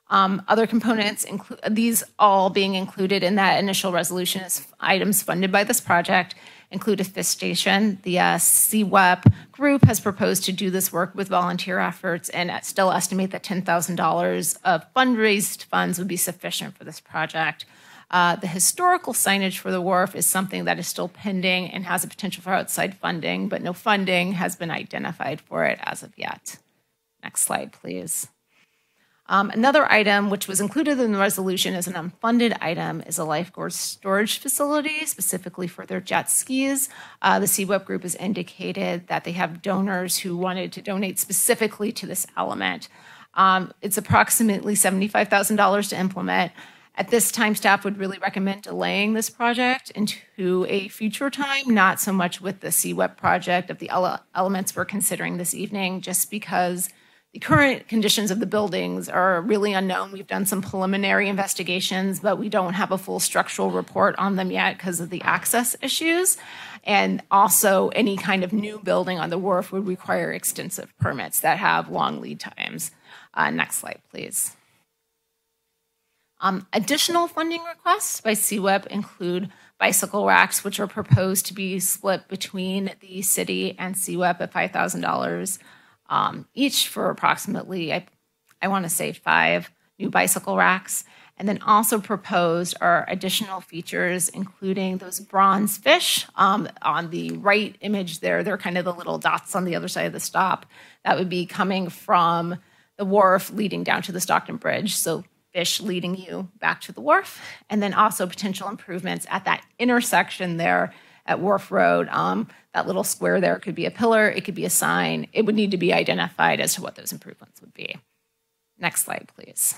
S13: Um, other components, include these all being included in that initial resolution as items funded by this project, include station. The uh, CWEP group has proposed to do this work with volunteer efforts and still estimate that $10,000 of fundraised funds would be sufficient for this project. Uh, the historical signage for the wharf is something that is still pending and has a potential for outside funding, but no funding has been identified for it as of yet. Next slide, please. Um, another item which was included in the resolution as an unfunded item is a lifeguard storage facility, specifically for their jet skis. Uh, the CWEP group has indicated that they have donors who wanted to donate specifically to this element. Um, it's approximately $75,000 to implement. At this time, staff would really recommend delaying this project into a future time, not so much with the CWEP project of the ele- elements we're considering this evening, just because the current conditions of the buildings are really unknown. We've done some preliminary investigations, but we don't have a full structural report on them yet because of the access issues. And also, any kind of new building on the wharf would require extensive permits that have long lead times. Uh, next slide, please. Um, additional funding requests by CWEP include bicycle racks, which are proposed to be split between the city and CWEP at $5,000 um, each for approximately, I, I want to say, five new bicycle racks. And then also proposed are additional features, including those bronze fish um, on the right image there. They're kind of the little dots on the other side of the stop. That would be coming from the wharf leading down to the Stockton Bridge. So fish leading you back to the wharf, and then also potential improvements at that intersection there at Wharf Road. Um, that little square there could be a pillar, it could be a sign. It would need to be identified as to what those improvements would be. Next slide, please.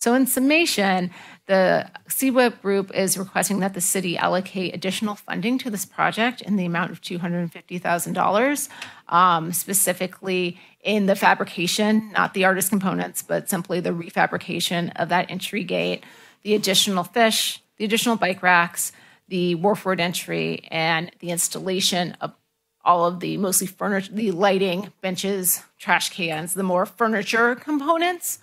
S13: So, in summation, the CWEP group is requesting that the city allocate additional funding to this project in the amount of $250,000, um, specifically in the fabrication, not the artist components, but simply the refabrication of that entry gate, the additional fish, the additional bike racks, the wharfward entry, and the installation of all of the mostly furniture, the lighting, benches, trash cans, the more furniture components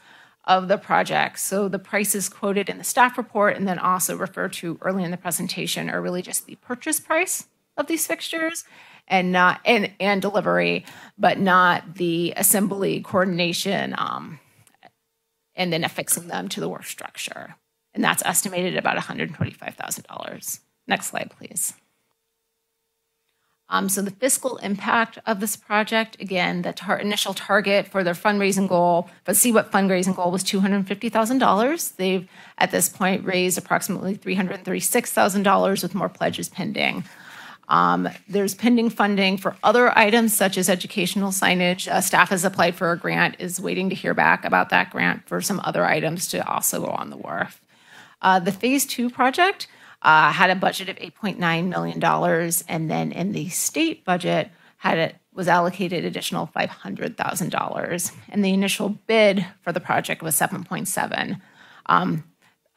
S13: of the project. So the prices quoted in the staff report and then also referred to early in the presentation are really just the purchase price of these fixtures and not and, and delivery, but not the assembly coordination um, and then affixing them to the wharf structure. And that's estimated at about $125,000. Next slide, please. Um, so the fiscal impact of this project, again, the tar- initial target for their fundraising goal, but see what fundraising goal was $250,000. They've at this point raised approximately $336,000 with more pledges pending. Um, there's pending funding for other items such as educational signage. Uh, staff has applied for a grant, is waiting to hear back about that grant for some other items to also go on the wharf. Uh, the phase two project uh, had a budget of $8.9 million, and then in the state budget had it was allocated additional $500,000. And the initial bid for the project was 7.7. Um,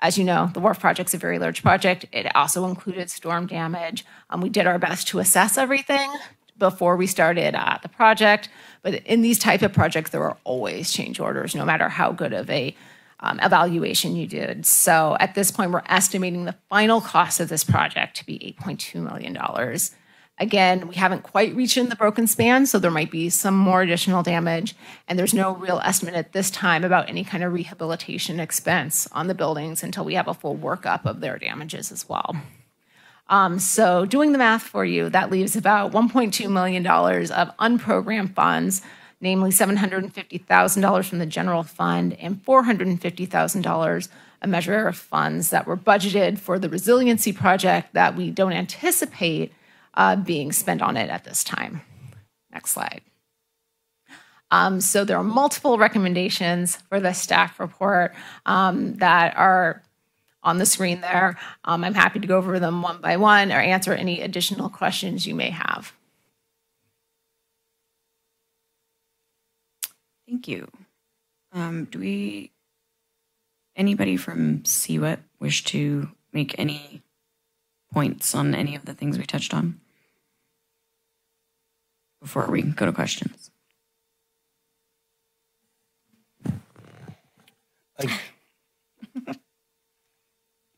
S13: as you know, the wharf project's a very large project. It also included storm damage. Um, we did our best to assess everything before we started uh, the project. But in these type of projects, there are always change orders, no matter how good of a um, evaluation you did. So at this point, we're estimating the final cost of this project to be $8.2 million. Again, we haven't quite reached in the broken span, so there might be some more additional damage, and there's no real estimate at this time about any kind of rehabilitation expense on the buildings until we have a full workup of their damages as well. Um, so, doing the math for you, that leaves about $1.2 million of unprogrammed funds namely $750,000 from the general fund and $450,000 a measure of funds that were budgeted for the resiliency project that we don't anticipate uh, being spent on it at this time. Next slide. Um, so there are multiple recommendations for the staff report um, that are on the screen there. Um, I'm happy to go over them one by one or answer any additional questions you may have.
S1: Thank you. Um, do we, anybody from CWEP wish to make any points on any of the things we touched on before we go to questions?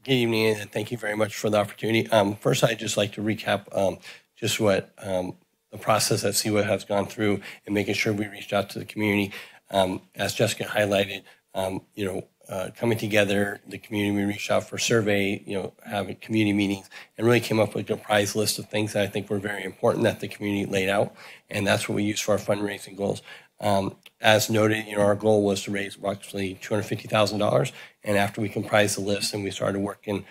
S17: Good evening, and thank you very much for the opportunity. Um, first, I'd just like to recap um, just what um, the process that CWEP has gone through and making sure we reached out to the community. Um, as Jessica highlighted, um, you know, uh, coming together, the community, we reached out for survey, you know, having community meetings, and really came up with a prize list of things that I think were very important that the community laid out, and that's what we use for our fundraising goals. Um, as noted, you know, our goal was to raise approximately $250,000, and after we comprised the list and we started working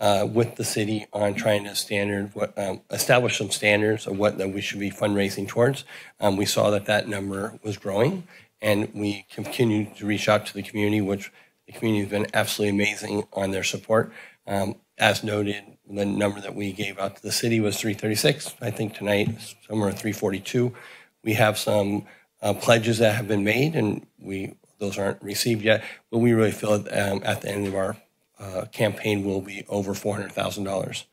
S17: uh, with the city on trying to standard what, um, establish some standards of what that we should be fundraising towards. Um, we saw that that number was growing, and we continued to reach out to the community, which the community has been absolutely amazing on their support. Um, as noted, the number that we gave out to the city was 336. I think tonight somewhere 342. We have some uh, pledges that have been made, and we those aren't received yet. But we really feel um, at the end of our uh, campaign will be over $400,000.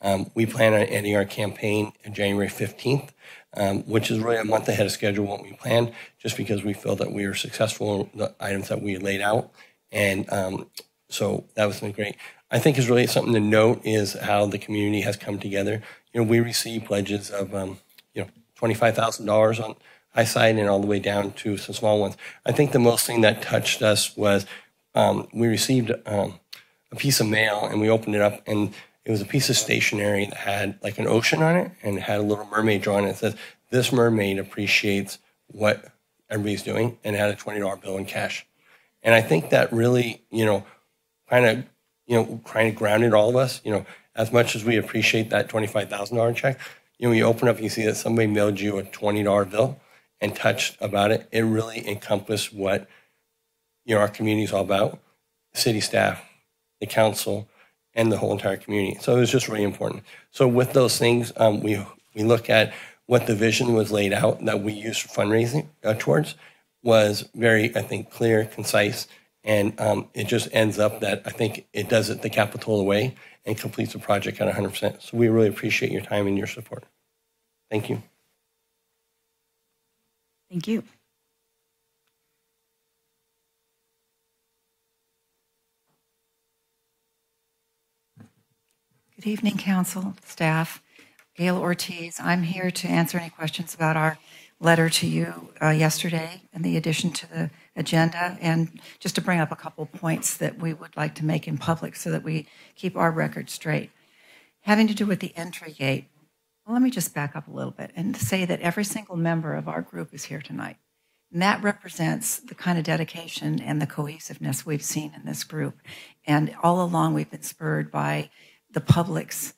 S17: Um, we plan on ending our campaign January 15th, um, which is really a month ahead of schedule what we planned, just because we feel that we are successful in the items that we laid out. And um, so that was great. I think is really something to note is how the community has come together. You know, we received pledges of, um, you know, $25,000 on high side and all the way down to some small ones. I think the most thing that touched us was um, we received um, a piece of mail and we opened it up and it was a piece of stationery that had like an ocean on it and it had a little mermaid drawn. It says, This mermaid appreciates what everybody's doing and had a $20 bill in cash. And I think that really, you know, kind of, you know, kind of grounded all of us, you know, as much as we appreciate that $25,000 check, you know, you open up, and you see that somebody mailed you a $20 bill and touched about it. It really encompassed what, you know, our community is all about city staff, the council, and the whole entire community. So it was just really important. So with those things, um, we we look at what the vision was laid out that we used for fundraising uh, towards was very, I think, clear, concise, and um, it just ends up that I think it does it the Capitola way and completes the project at 100%. So we really appreciate your time and your support. Thank you.
S1: Thank you.
S18: Good evening, council, staff. Gayle Ortiz. I'm here to answer any questions about our letter to you uh, yesterday and the addition to the agenda, and just to bring up a couple points that we would like to make in public so that we keep our record straight. Having to do with the entry gate, well, let me just back up a little bit and say that every single member of our group is here tonight. And that represents the kind of dedication and the cohesiveness we've seen in this group. And all along, we've been spurred by the public's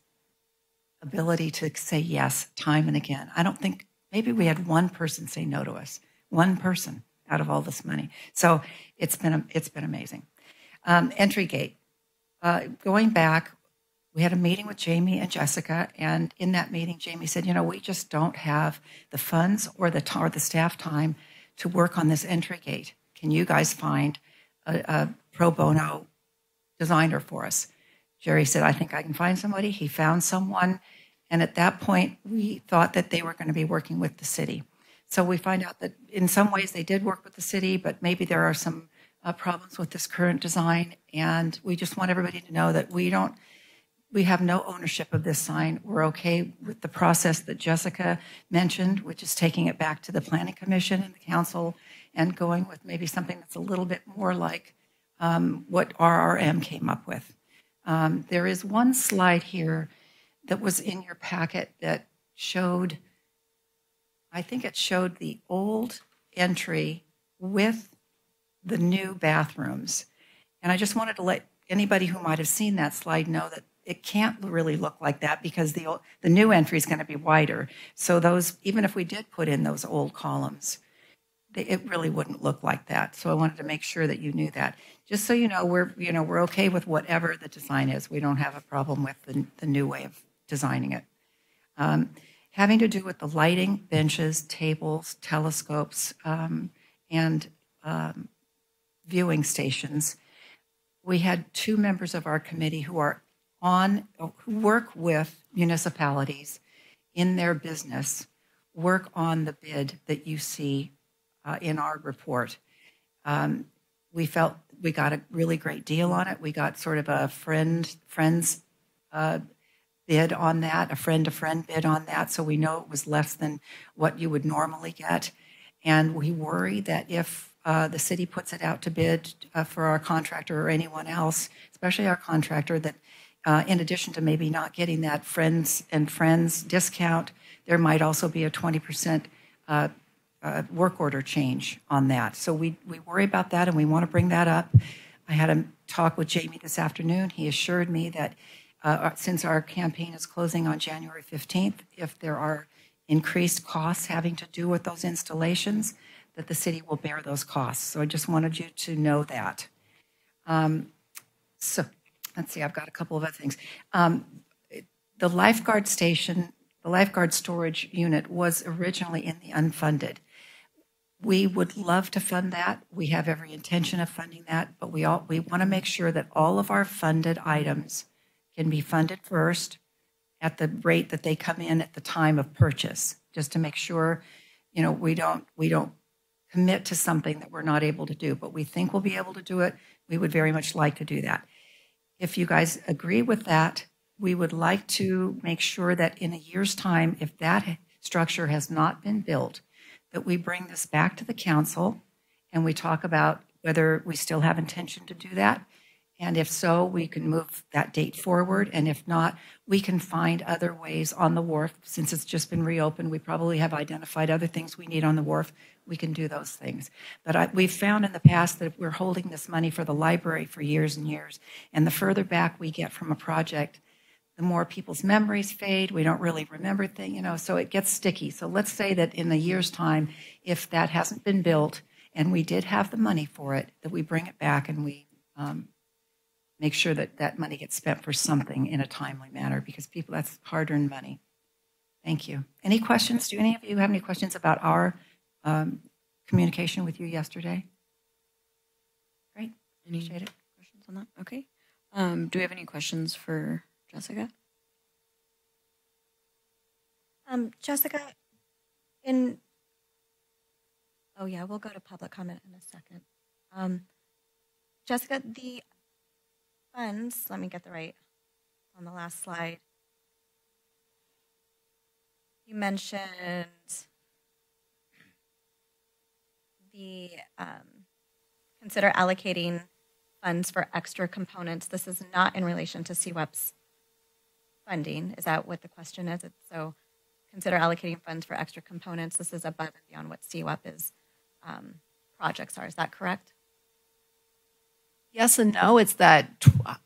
S18: ability to say yes time and again. I don't think maybe we had one person say no to us, one person out of all this money. So it's been it's been amazing. Um, entry gate. Uh, going back, we had a meeting with Jamie and Jessica, and in that meeting, Jamie said, "You know, we just don't have the funds or the or the staff time to work on this entry gate. Can you guys find a, a pro bono designer for us?" Jerry said, I think I can find somebody. He found someone. And at that point, we thought that they were going to be working with the city. So we find out that in some ways they did work with the city, but maybe there are some uh, problems with this current design. And we just want everybody to know that we don't, we have no ownership of this sign. We're okay with the process that Jessica mentioned, which is taking it back to the Planning Commission and the council and going with maybe something that's a little bit more like um, what RRM came up with. Um, there is one slide here that was in your packet that showed, I think it showed the old entry with the new bathrooms. And I just wanted to let anybody who might have seen that slide know that it can't really look like that because the old, the new entry is going to be wider. So those, even if we did put in those old columns, they, it really wouldn't look like that. So I wanted to make sure that you knew that. Just so you know, we're you know we're okay with whatever the design is. We don't have a problem with the, the new way of designing it. Um, having to do with the lighting, benches, tables, telescopes, um, and um, viewing stations, we had two members of our committee who are on who work with municipalities in their business work on the bid that you see uh, in our report. Um, we felt we got a really great deal on it. We got sort of a friend friends uh, bid on that, a friend to friend bid on that, so we know it was less than what you would normally get. And we worry that if uh, the city puts it out to bid uh, for our contractor or anyone else, especially our contractor, that uh, in addition to maybe not getting that friends and friends discount, there might also be a 20% uh, work order change on that. So we, we worry about that and we want to bring that up. I had a talk with Jamie this afternoon. He assured me that uh, since our campaign is closing on January 15th, if there are increased costs having to do with those installations, that the city will bear those costs. So I just wanted you to know that. Um, so let's see, I've got a couple of other things. Um, the lifeguard station, the lifeguard storage unit was originally in the unfunded. We would love to fund that. We have every intention of funding that, but we all we want to make sure that all of our funded items can be funded first at the rate that they come in at the time of purchase, just to make sure, you know, we don't we don't commit to something that we're not able to do, but we think we'll be able to do it. We would very much like to do that. If you guys agree with that, we would like to make sure that in a year's time, if that structure has not been built, that we bring this back to the council and we talk about whether we still have intention to do that. And if so, we can move that date forward. And if not, we can find other ways on the wharf. Since it's just been reopened, we probably have identified other things we need on the wharf. We can do those things. But I, we've found in the past that we're holding this money for the library for years and years. And the further back we get from a project, the more people's memories fade. We don't really remember things, you know, so it gets sticky. So let's say that in a year's time, if that hasn't been built and we did have the money for it, that we bring it back and we um, make sure that that money gets spent for something in a timely manner because people, that's hard-earned money. Thank you. Any questions? Do any of you have any questions about our um, communication with you yesterday?
S1: Great. Any questions on that? Okay. Um, do we have any questions for Jessica?
S14: Um, Jessica, in, oh yeah, we'll go to public comment in a second. Um, Jessica, the funds, let me get the right, on the last slide. You mentioned the, um, consider allocating funds for extra components. This is not in relation to CWEP's funding. Is that what the question is? It's so consider allocating funds for extra components. This is above and beyond what CWEP is um, projects are. Is that correct?
S13: Yes and no. It's that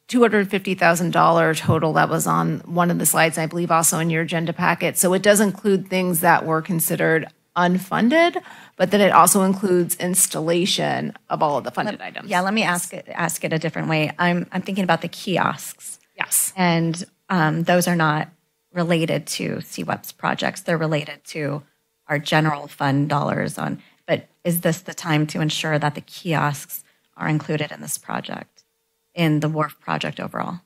S13: $250,000 total that was on one of the slides, I believe also in your agenda packet. So it does include things that were considered unfunded, but then it also includes installation of all of the funded items.
S14: Yeah, let me ask it ask it a different way. I'm I'm thinking about the kiosks.
S13: Yes.
S14: And um, those are not related to CWEP's projects. They're related to our general fund dollars on. But is this the time to ensure that the kiosks are included in this project, in the wharf project overall?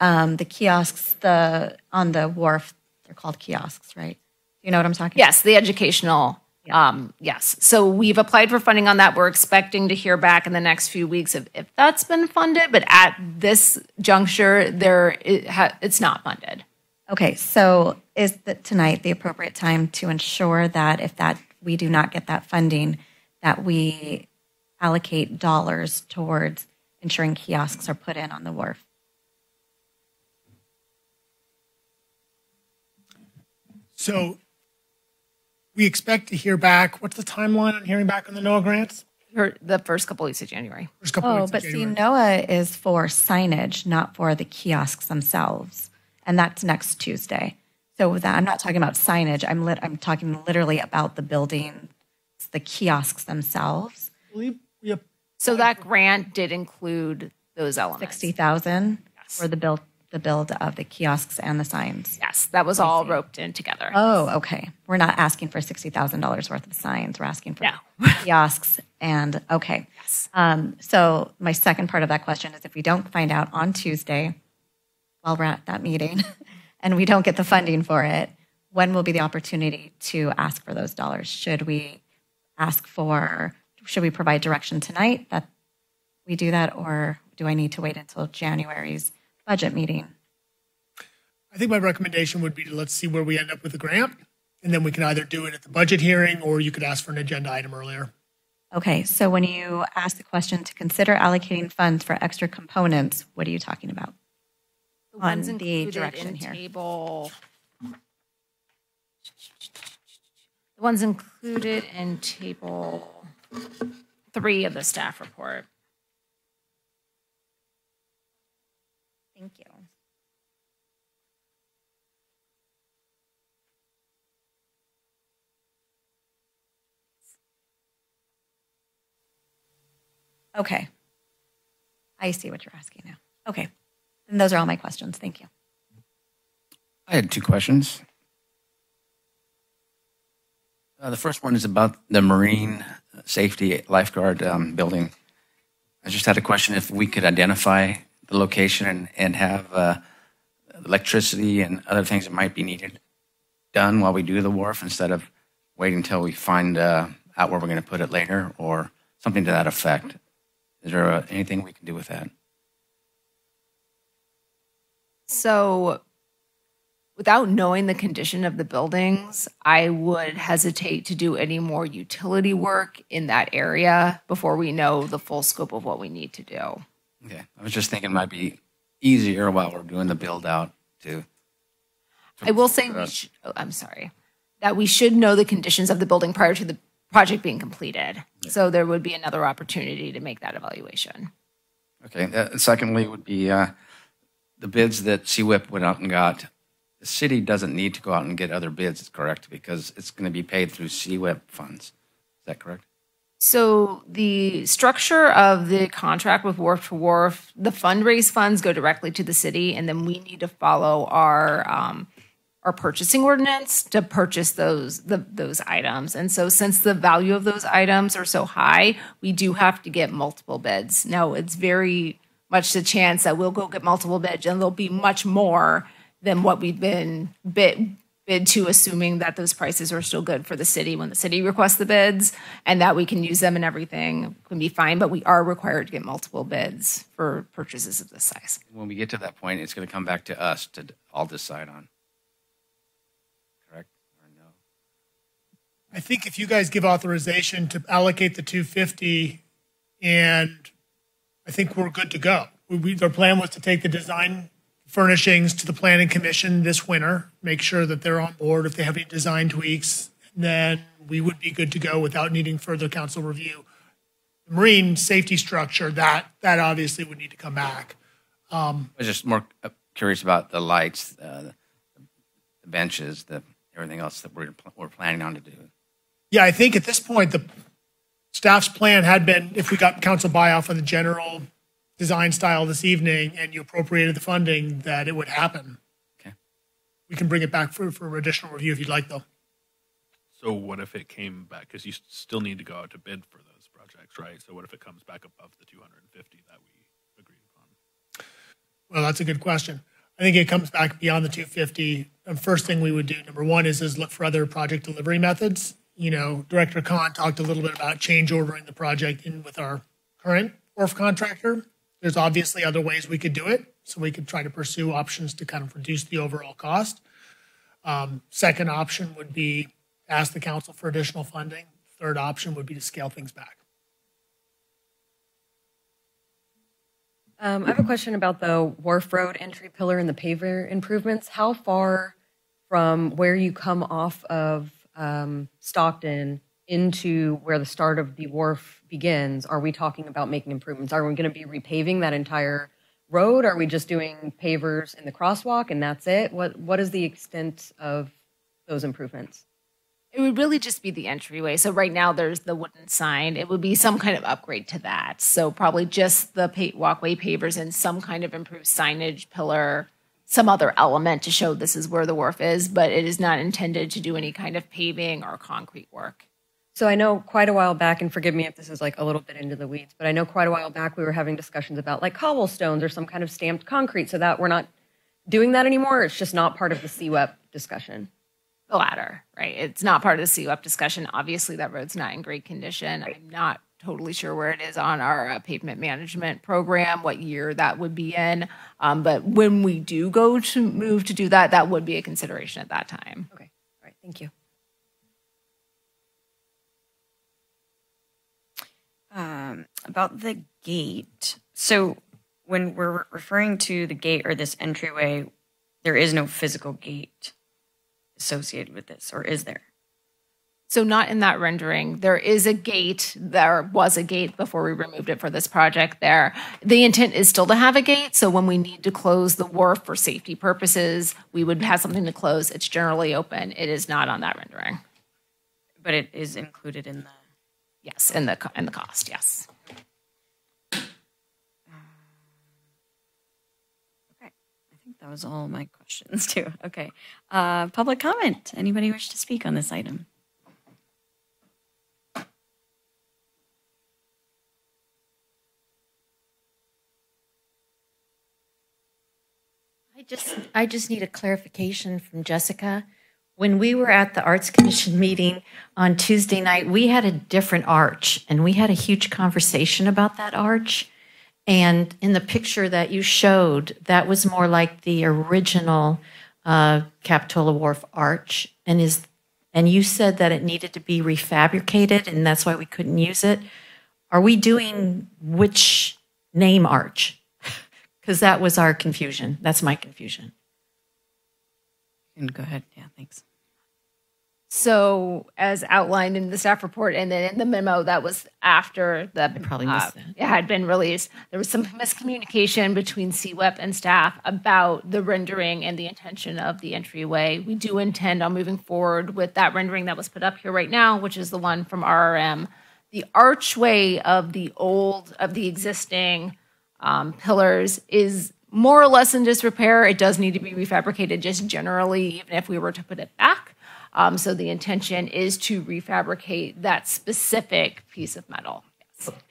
S14: Um, the kiosks, the on the wharf, they're called kiosks, right? You know what I'm talking
S13: Yes, the educational. Um, yes. So we've applied for funding on that. We're expecting to hear back in the next few weeks if, if that's been funded. But at this juncture, there it ha, it's not funded.
S14: Okay, so is that tonight the appropriate time to ensure that if that we do not get that funding, that we allocate dollars towards ensuring kiosks are put in on the wharf?
S4: So we expect to hear back. What's the timeline on hearing back on the NOAA grants?
S13: For the first couple weeks of January.
S4: First couple
S14: Oh,
S4: weeks of
S14: but see, NOAA is for signage, not for the kiosks themselves, and that's next Tuesday. So with that, I'm not talking about signage. I'm lit. I'm talking literally about the building, the kiosks themselves.
S13: So that grant did include those elements.
S14: Sixty thousand for the build, the build of the kiosks and the signs.
S13: Yes, that was all roped in together.
S14: Oh, okay. We're not asking for sixty thousand dollars worth of signs. We're asking for kiosks and okay. Yes. Um, so my second part of that question is if we don't find out on Tuesday while we're at that meeting and we don't get the funding for it, when will be the opportunity to ask for those dollars? Should we ask for should we provide direction tonight that we do that or do I need to wait until January's budget meeting?
S4: I think my recommendation would be to let's see where we end up with the grant, and then we can either do it at the budget hearing or you could ask for an agenda item earlier.
S14: Okay, so when you ask the question to consider allocating funds for extra components, what are you talking about?
S13: The
S14: On
S13: ones
S14: the
S13: included
S14: direction
S13: in
S14: here.
S13: table. The ones included in table three of the staff report.
S14: Thank you. Okay. I see what you're asking now. Okay. And those are all my questions. Thank you.
S12: I had two questions. Uh, the first one is about the marine safety lifeguard um, building. I just had a question if we could identify the location and, and have uh, electricity and other things that might be needed done while we do the wharf instead of waiting until we find uh, out where we're going to put it later or something to that effect. Is there uh, anything we can do with that?
S13: So, without knowing the condition of the buildings, I would hesitate to do any more utility work in that area before we know the full scope of what we need to do.
S12: Okay. I was just thinking it might be easier while we're doing the build out to.
S13: I will say we should, oh, I'm sorry, that we should know the conditions of the building prior to the project being completed. So there would be another opportunity to make that evaluation.
S12: Okay. Uh, secondly, would be uh, the bids that CWEP went out and got. The city doesn't need to go out and get other bids, correct? Because it's going to be paid through CWEP funds. Is that correct?
S13: So the structure of the contract with Wharf to Wharf, the fundraise funds go directly to the city, and then we need to follow our um, our purchasing ordinance to purchase those the, those items. And so, since the value of those items are so high, we do have to get multiple bids. Now, it's very much the chance that we'll go get multiple bids, and there'll be much more than what we've been bid bid to, assuming that those prices are still good for the city when the city requests the bids, and that we can use them and everything can be fine. But we are required to get multiple bids for purchases of this size.
S12: When we get to that point, it's going to come back to us to all decide on. Correct? Or no?
S4: I think if you guys give authorization to allocate the 250 and I think we're good to go. We, we, their plan was to take the design furnishings to the planning commission this winter, make sure that they're on board if they have any design tweaks, then we would be good to go without needing further council review. The marine safety structure, that that obviously would need to come back. Um,
S12: I was just more uh, curious about the lights, uh, the benches, the everything else that we're we're planning on to do.
S4: yeah, I think at this point the staff's plan had been if we got council buy-off on the general design style this evening and you appropriated the funding, that it would happen.
S12: Okay.
S4: We can bring it back for, for additional review if you'd like, though.
S15: So what if it came back? Because you s- still need to go out to bid for those projects, right? So what if it comes back above the 250 that we agreed upon?
S4: Well, that's a good question. I think it comes back beyond the 250. The first thing we would do, number one, is is look for other project delivery methods. You know, Director Kahn talked a little bit about change ordering the project in with our current wharf contractor. There's obviously other ways we could do it, so we could try to pursue options to kind of reduce the overall cost. Um, second option would be ask the council for additional funding. Third option would be to scale things back.
S11: Um, I have a question about the Wharf Road entry pillar and the paver improvements. How far from where you come off of um, Stockton into where the start of the wharf begins are we talking about making improvements? Are we going to be repaving that entire road? Are we just doing pavers in the crosswalk and that's it? What What is the extent of those improvements?
S13: It would really just be the entryway. So right now there's the wooden sign. It would be some kind of upgrade to that. So probably just the pa- walkway pavers and some kind of improved signage, pillar, some other element to show this is where the wharf is. But it is not intended to do any kind of paving or concrete work.
S11: So I know quite a while back, and forgive me if this is like a little bit into the weeds, but I know quite a while back we were having discussions about like cobblestones or some kind of stamped concrete, so that we're not doing that anymore. It's just not part of the CWEP discussion.
S13: The latter, right? It's not part of the CWEP discussion. Obviously, that road's not in great condition. I'm not totally sure where it is on our uh, pavement management program, what year that would be in. Um, but when we do go to move to do that, that would be a consideration at that time.
S11: Okay. All right. Thank you.
S1: Um, about the gate. So when we're referring to the gate or this entryway, there is no physical gate associated with this, or is there?
S13: So, not in that rendering. There is a gate. There was a gate before we removed it for this project there. The intent is still to have a gate. So, when we need to close the wharf for safety purposes, we would have something to close. It's generally open. It is not on that rendering.
S1: But it is included in the.
S13: Yes, in the, co- in the cost, yes.
S1: Okay. I think that was all my questions, too. Okay. Uh, public comment. Anybody wish to speak on this item?
S19: I just, I just need a clarification from Jessica. When we were at the Arts Commission meeting on Tuesday night, we had a different arch, and we had a huge conversation about that arch. And in the picture that you showed, that was more like the original uh, Capitola Wharf arch. And is, and you said that it needed to be refabricated, and that's why we couldn't use it. Are we doing which name arch? Because that was our confusion. That's my confusion.
S1: And go ahead. Yeah, thanks.
S13: So, as outlined in the staff report and then in the memo that was after the
S19: probably that.
S13: it had been released, there was some miscommunication between CWEP and staff about the rendering and the intention of the entryway. We do intend on moving forward with that rendering that was put up here right now, which is the one from RRM the archway of the old, of the existing um, pillars is more or less in disrepair. It does need to be refabricated just generally, even if we were to put it back. Um, so the intention is to refabricate that specific piece of metal.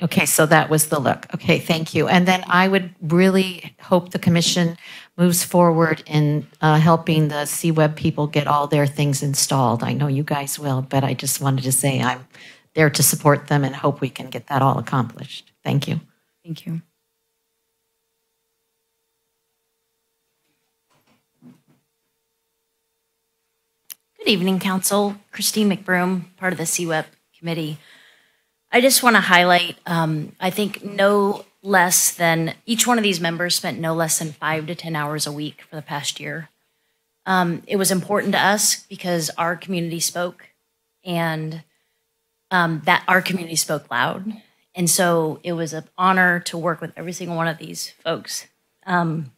S19: Okay, so that was the look. Okay, thank you. And then I would really hope the commission moves forward in uh, helping the CWEP people get all their things installed. I know you guys will, but I just wanted to say I'm there to support them and hope we can get that all accomplished. Thank you.
S20: Thank you. Good evening, Council. Christine McBroom, part of the CWEP committee. I just want to highlight, um, I think no less than, each one of these members spent no less than five to 10 hours a week for the past year. Um, it was important to us because our community spoke and um, that our community spoke loud. And so it was an honor to work with every single one of these folks um,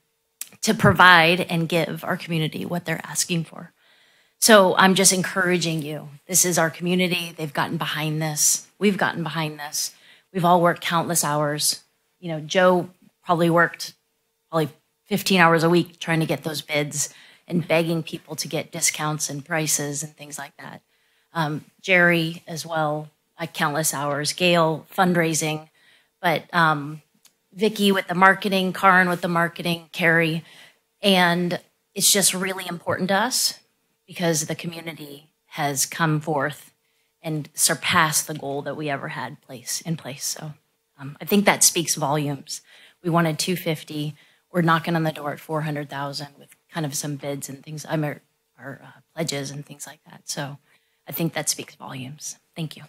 S20: to provide and give our community what they're asking for. So I'm just encouraging you. This is our community. They've gotten behind this. We've gotten behind this. We've all worked countless hours. You know, Joe probably worked probably 15 hours a week trying to get those bids and begging people to get discounts and prices and things like that. Um, Jerry as well, uh, countless hours. Gayle fundraising, but um, Vicky with the marketing, Karin with the marketing, Carrie, and it's just really important to us because the community has come forth and surpassed the goal that we ever had place in place. So um, I think that speaks volumes. We wanted 250. We're knocking on the door at 400,000 with kind of some bids and things. I mean, our uh, pledges and things like that. So I think that speaks volumes. Thank you.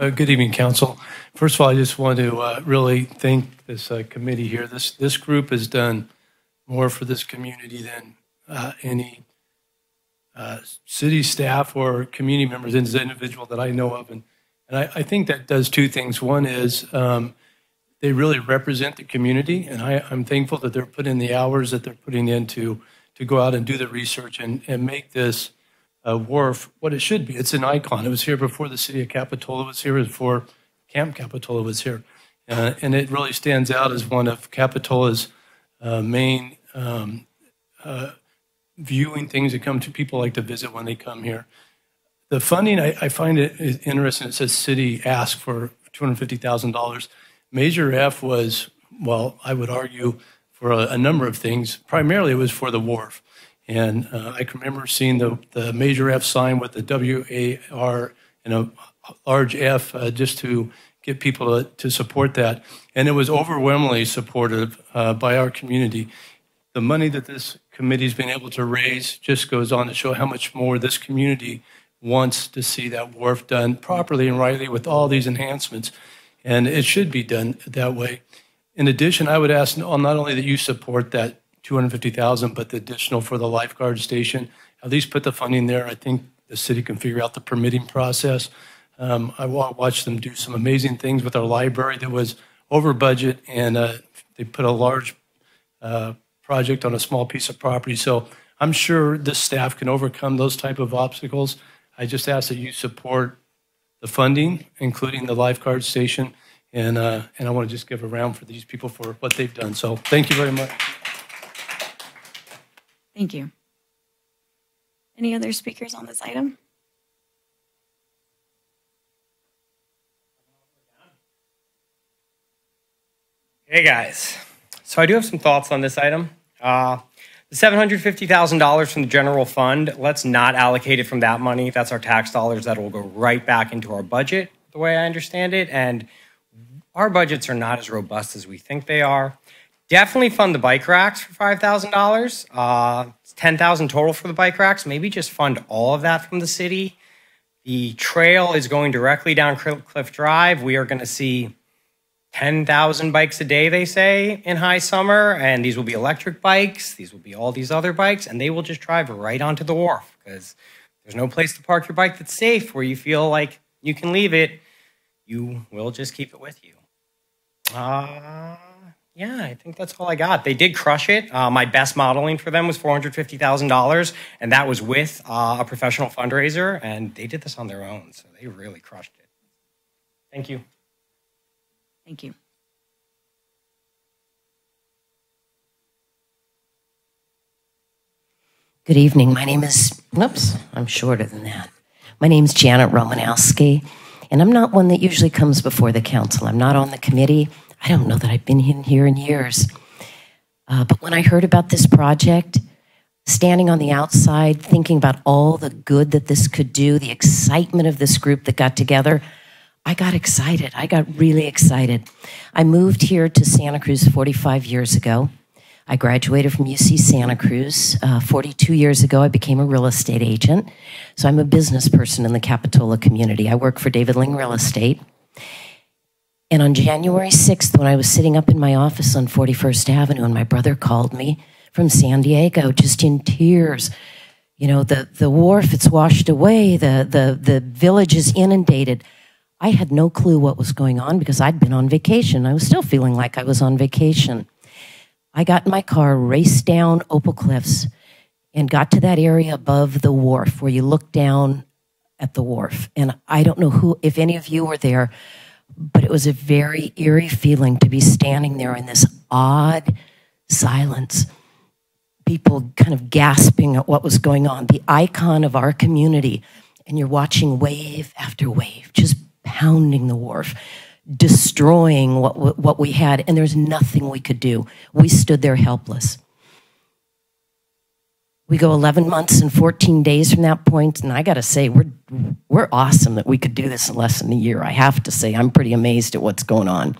S21: Uh, Good evening, council. First of all, I just want to uh, really thank this uh, committee here. This, this group has done more for this community than uh, any uh, city staff or community members, as an individual that I know of. And, and I, I think that does two things. One is um, they really represent the community, and I, I'm thankful that they're putting the hours that they're putting in to, to go out and do the research and, and make this uh, wharf what it should be. It's an icon. It was here before the city of Capitola was here, before Camp Capitola was here. Uh, and it really stands out as one of Capitola's uh, main um, uh, viewing things that come to people like to visit when they come here. The funding, I, I find it interesting. It says city asked for $250,000. Measure F was, well, I would argue, for a, a number of things. Primarily, it was for the wharf. And uh, I can remember seeing the, the Measure F sign with the W A R and a large F uh, just to get people to, to, support that. And it was overwhelmingly supportive uh, by our community. The money that this committee's been able to raise just goes on to show how much more this community wants to see that wharf done properly and rightly with all these enhancements. And it should be done that way. In addition, I would ask not only that you support that 250,000, but the additional for the lifeguard station. At least put the funding there. I think the city can figure out the permitting process. Um, I watched them do some amazing things with our library that was over budget, and uh, they put a large uh, project on a small piece of property. So I'm sure this staff can overcome those type of obstacles. I just ask that you support the funding, including the lifeguard station, and uh, and I want to just give a round for these people for what they've done. So thank you very much.
S20: Thank you. Any other speakers on this item?
S6: Hey guys, so I do have some thoughts on this item. Uh, the $750,000 from the general fund, let's not allocate it from that money. That's our tax dollars that will go right back into our budget, the way I understand it. And our budgets are not as robust as we think they are. Definitely fund the bike racks for $5,000. Uh, 10,000 total for the bike racks. Maybe just fund all of that from the city. The trail is going directly down Cliff Drive. We are going to see 10,000 bikes a day, they say, in high summer. And these will be electric bikes. These will be all these other bikes. And they will just drive right onto the wharf because there's no place to park your bike that's safe where you feel like you can leave it. You will just keep it with you. Uh, Yeah, I think that's all I got. They did crush it. Uh, my best modeling for them was $450,000, and that was with uh, a professional fundraiser, and they did this on their own, so they really crushed it. Thank you.
S1: Thank you.
S22: Good evening. My name is, whoops, I'm shorter than that. My name is Janet Romanowski, and I'm not one that usually comes before the council. I'm not on the committee. I don't know that I've been in here in years. Uh, but when I heard about this project, standing on the outside, thinking about all the good that this could do, the excitement of this group that got together, I got excited. I got really excited. I moved here to Santa Cruz 45 years ago. I graduated from UC Santa Cruz. Uh, 42 years ago, I became a real estate agent. So I'm a business person in the Capitola community. I work for David Lyng Real Estate. And on January 6th, when I was sitting up in my office on 41st Avenue, and my brother called me from San Diego, just in tears. You know, the, the wharf, it's washed away, the, the, the village is inundated. I had no clue what was going on because I'd been on vacation. I was still feeling like I was on vacation. I got in my car, raced down Opal Cliffs, and got to that area above the wharf where you look down at the wharf. And I don't know who, if any of you were there, but it was a very eerie feeling to be standing there in this odd silence. People kind of gasping at what was going on, the icon of our community. And you're watching wave after wave, just pounding the wharf, destroying what, what we had. And there's nothing we could do. We stood there helpless. We go 11 months and 14 days from that point, and I got to say, we're we're awesome that we could do this in less than a year. I have to say, I'm pretty amazed at what's going on.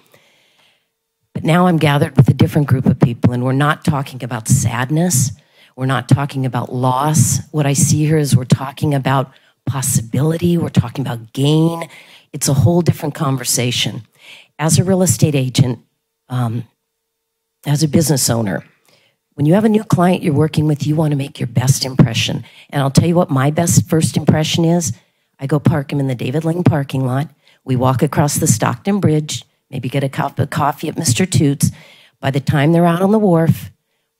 S22: But now I'm gathered with a different group of people, and we're not talking about sadness. We're not talking about loss. What I see here is we're talking about possibility. We're talking about gain. It's a whole different conversation. As a real estate agent, um, as a business owner, when you have a new client you're working with, you want to make your best impression. And I'll tell you what my best first impression is. I go park him in the David Lyng parking lot. We walk across the Stockton Bridge, maybe get a cup of coffee at Mr. Toots. By the time they're out on the wharf,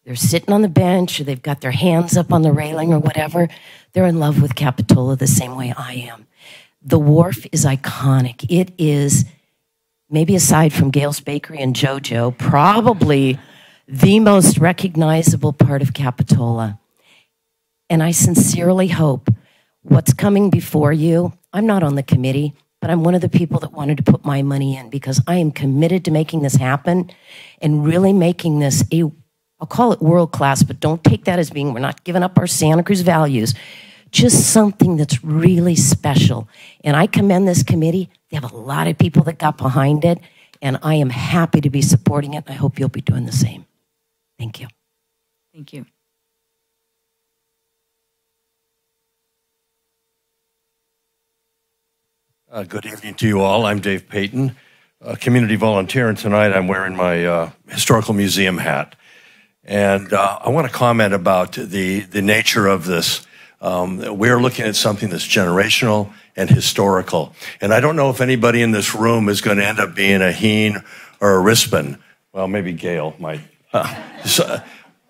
S22: they're sitting on the bench or they've got their hands up on the railing or whatever. They're in love with Capitola the same way I am. The wharf is iconic. It is, maybe aside from Gayle's Bakery and JoJo, probably the most recognizable part of Capitola. And I sincerely hope what's coming before you, I'm not on the committee, but I'm one of the people that wanted to put my money in because I am committed to making this happen and really making this a, I'll call it world class, but don't take that as being we're not giving up our Santa Cruz values. Just something that's really special. And I commend this committee. They have a lot of people that got behind it, and I am happy to be supporting it. I hope you'll be doing the same. Thank you.
S1: Thank you.
S23: Uh, good evening to you all. I'm Dave Payton, a community volunteer, and tonight I'm wearing my uh, historical museum hat. And uh, I want to comment about the, the nature of this. Um, we're looking at something that's generational and historical. And I don't know if anybody in this room is going to end up being a Hihn or a Rispin. Well, maybe Gayle might. So,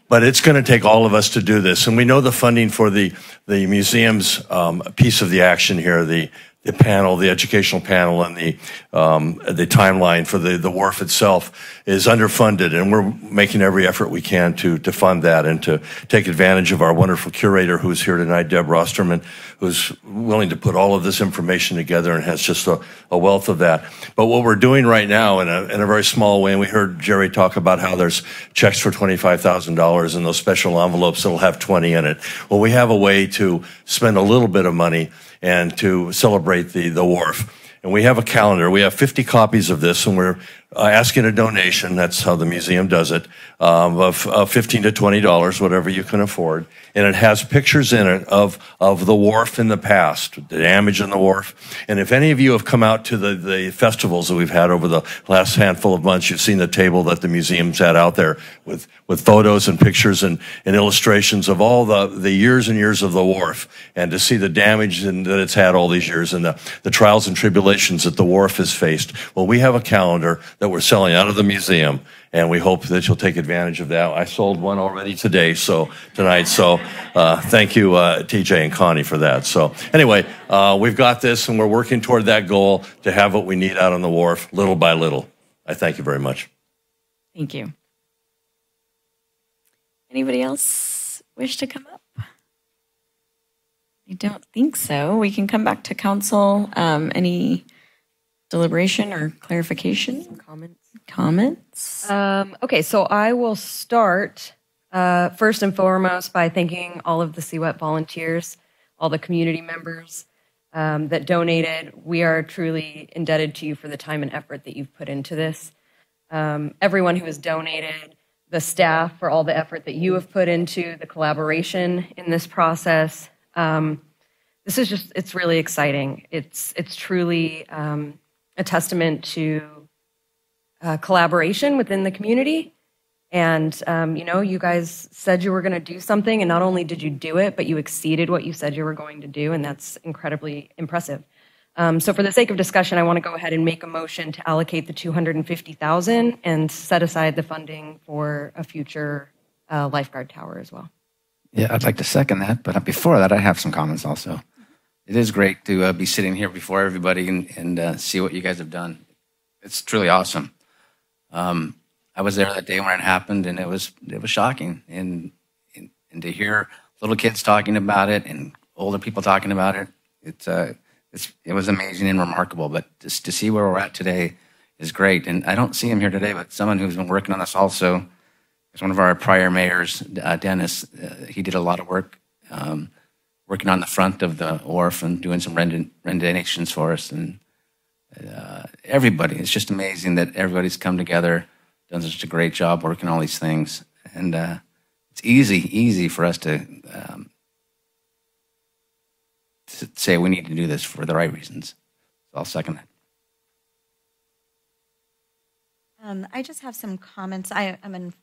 S23: but it's going to take all of us to do this. And we know the funding for the, the museum's um, piece of the action here, the, the panel, the educational panel, and the um, the timeline for the the wharf itself is underfunded, and we're making every effort we can to to fund that and to take advantage of our wonderful curator who's here tonight, Deb Rosterman, who's willing to put all of this information together and has just a, a wealth of that. But what we're doing right now, in a in a very small way, and we heard Jerry talk about how there's checks for twenty five thousand dollars and those special envelopes that'll have twenty in it. Well, we have a way to spend a little bit of money and to celebrate the, the wharf. And we have a calendar. We have 50 copies of this, and we're uh, asking a donation. That's how the museum does it, um, of, of 15 to 20 dollars, whatever you can afford. And it has pictures in it of of the wharf in the past, the damage in the wharf. And if any of you have come out to the the festivals that we've had over the last handful of months, you've seen the table that the museum's had out there with with photos and pictures and, and illustrations of all the the years and years of the wharf, and to see the damage that it's had all these years and the the trials and tribulations that the wharf has faced. Well, we have a calendar that we're selling out of the museum. And we hope that you'll take advantage of that. I sold one already today, so tonight. So uh, thank you, uh, TJ and Connie, for that. So anyway, uh, we've got this, and we're working toward that goal to have what we need out on the wharf, little by little. I thank you very much.
S1: Thank you. Anybody else wish to come up? I don't think so. We can come back to council. Um, any deliberation or clarification?
S11: Comments?
S1: Comments?
S11: Um, okay, so I will start uh, first and foremost by thanking all of the CWEP volunteers, all the community members um, that donated. We are truly indebted to you for the time and effort that you've put into this. Um, everyone who has donated, the staff for all the effort that you have put into the collaboration in this process. Um, this is just, it's really exciting. It's, it's truly um, a testament to uh, collaboration within the community. And, um, you know, you guys said you were going to do something, and not only did you do it, but you exceeded what you said you were going to do, and that's incredibly impressive. Um, so, for the sake of discussion, I want to go ahead and make a motion to allocate the 250,000 and set aside the funding for a future uh, lifeguard tower as well.
S12: Yeah, I'd like to second that. But before that, I have some comments also. It is great to uh, be sitting here before everybody and, and uh, see what you guys have done. It's truly awesome. Um, I was there that day when it happened, and it was it was shocking. And, and and to hear little kids talking about it and older people talking about it, it's uh, it's it was amazing and remarkable. But just to see where we're at today is great. And I don't see him here today, but someone who's been working on this also is one of our prior mayors, uh, Dennis. Uh, he did a lot of work. Um, working on the front of the wharf and doing some rend- renditions for us and uh, everybody. It's just amazing that everybody's come together, done such a great job working all these things, and uh, it's easy, easy for us to, um, to say we need to do this for the right reasons. So I'll second that.
S14: Um, I just have some comments. I, I'm in.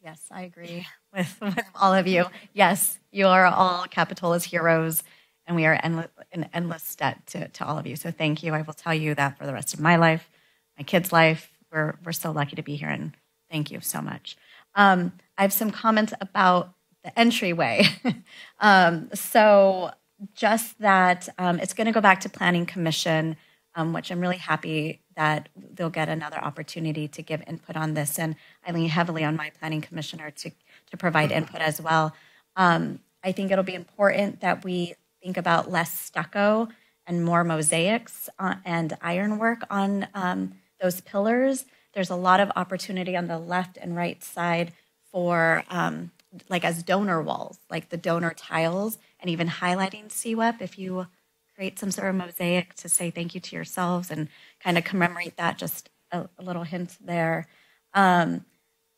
S14: Yes, I agree with, with all of you. Yes, you are all Capitola's heroes, and we are endless, in endless debt to, to all of you. So thank you. I will tell you that for the rest of my life, my kids' life. We're, we're so lucky to be here, and thank you so much. Um, I have some comments about the entryway. um, so just that um, it's going to go back to Planning Commission, um, which I'm really happy that they'll get another opportunity to give input on this. And I lean heavily on my Planning Commissioner to, to provide input as well. Um, I think it'll be important that we think about less stucco and more mosaics uh, and ironwork on um, those pillars. There's a lot of opportunity on the left and right side for um, like as donor walls, like the donor tiles, and even highlighting CWEP if you create some sort of mosaic to say thank you to yourselves and kind of commemorate that. Just a, a little hint there. Um,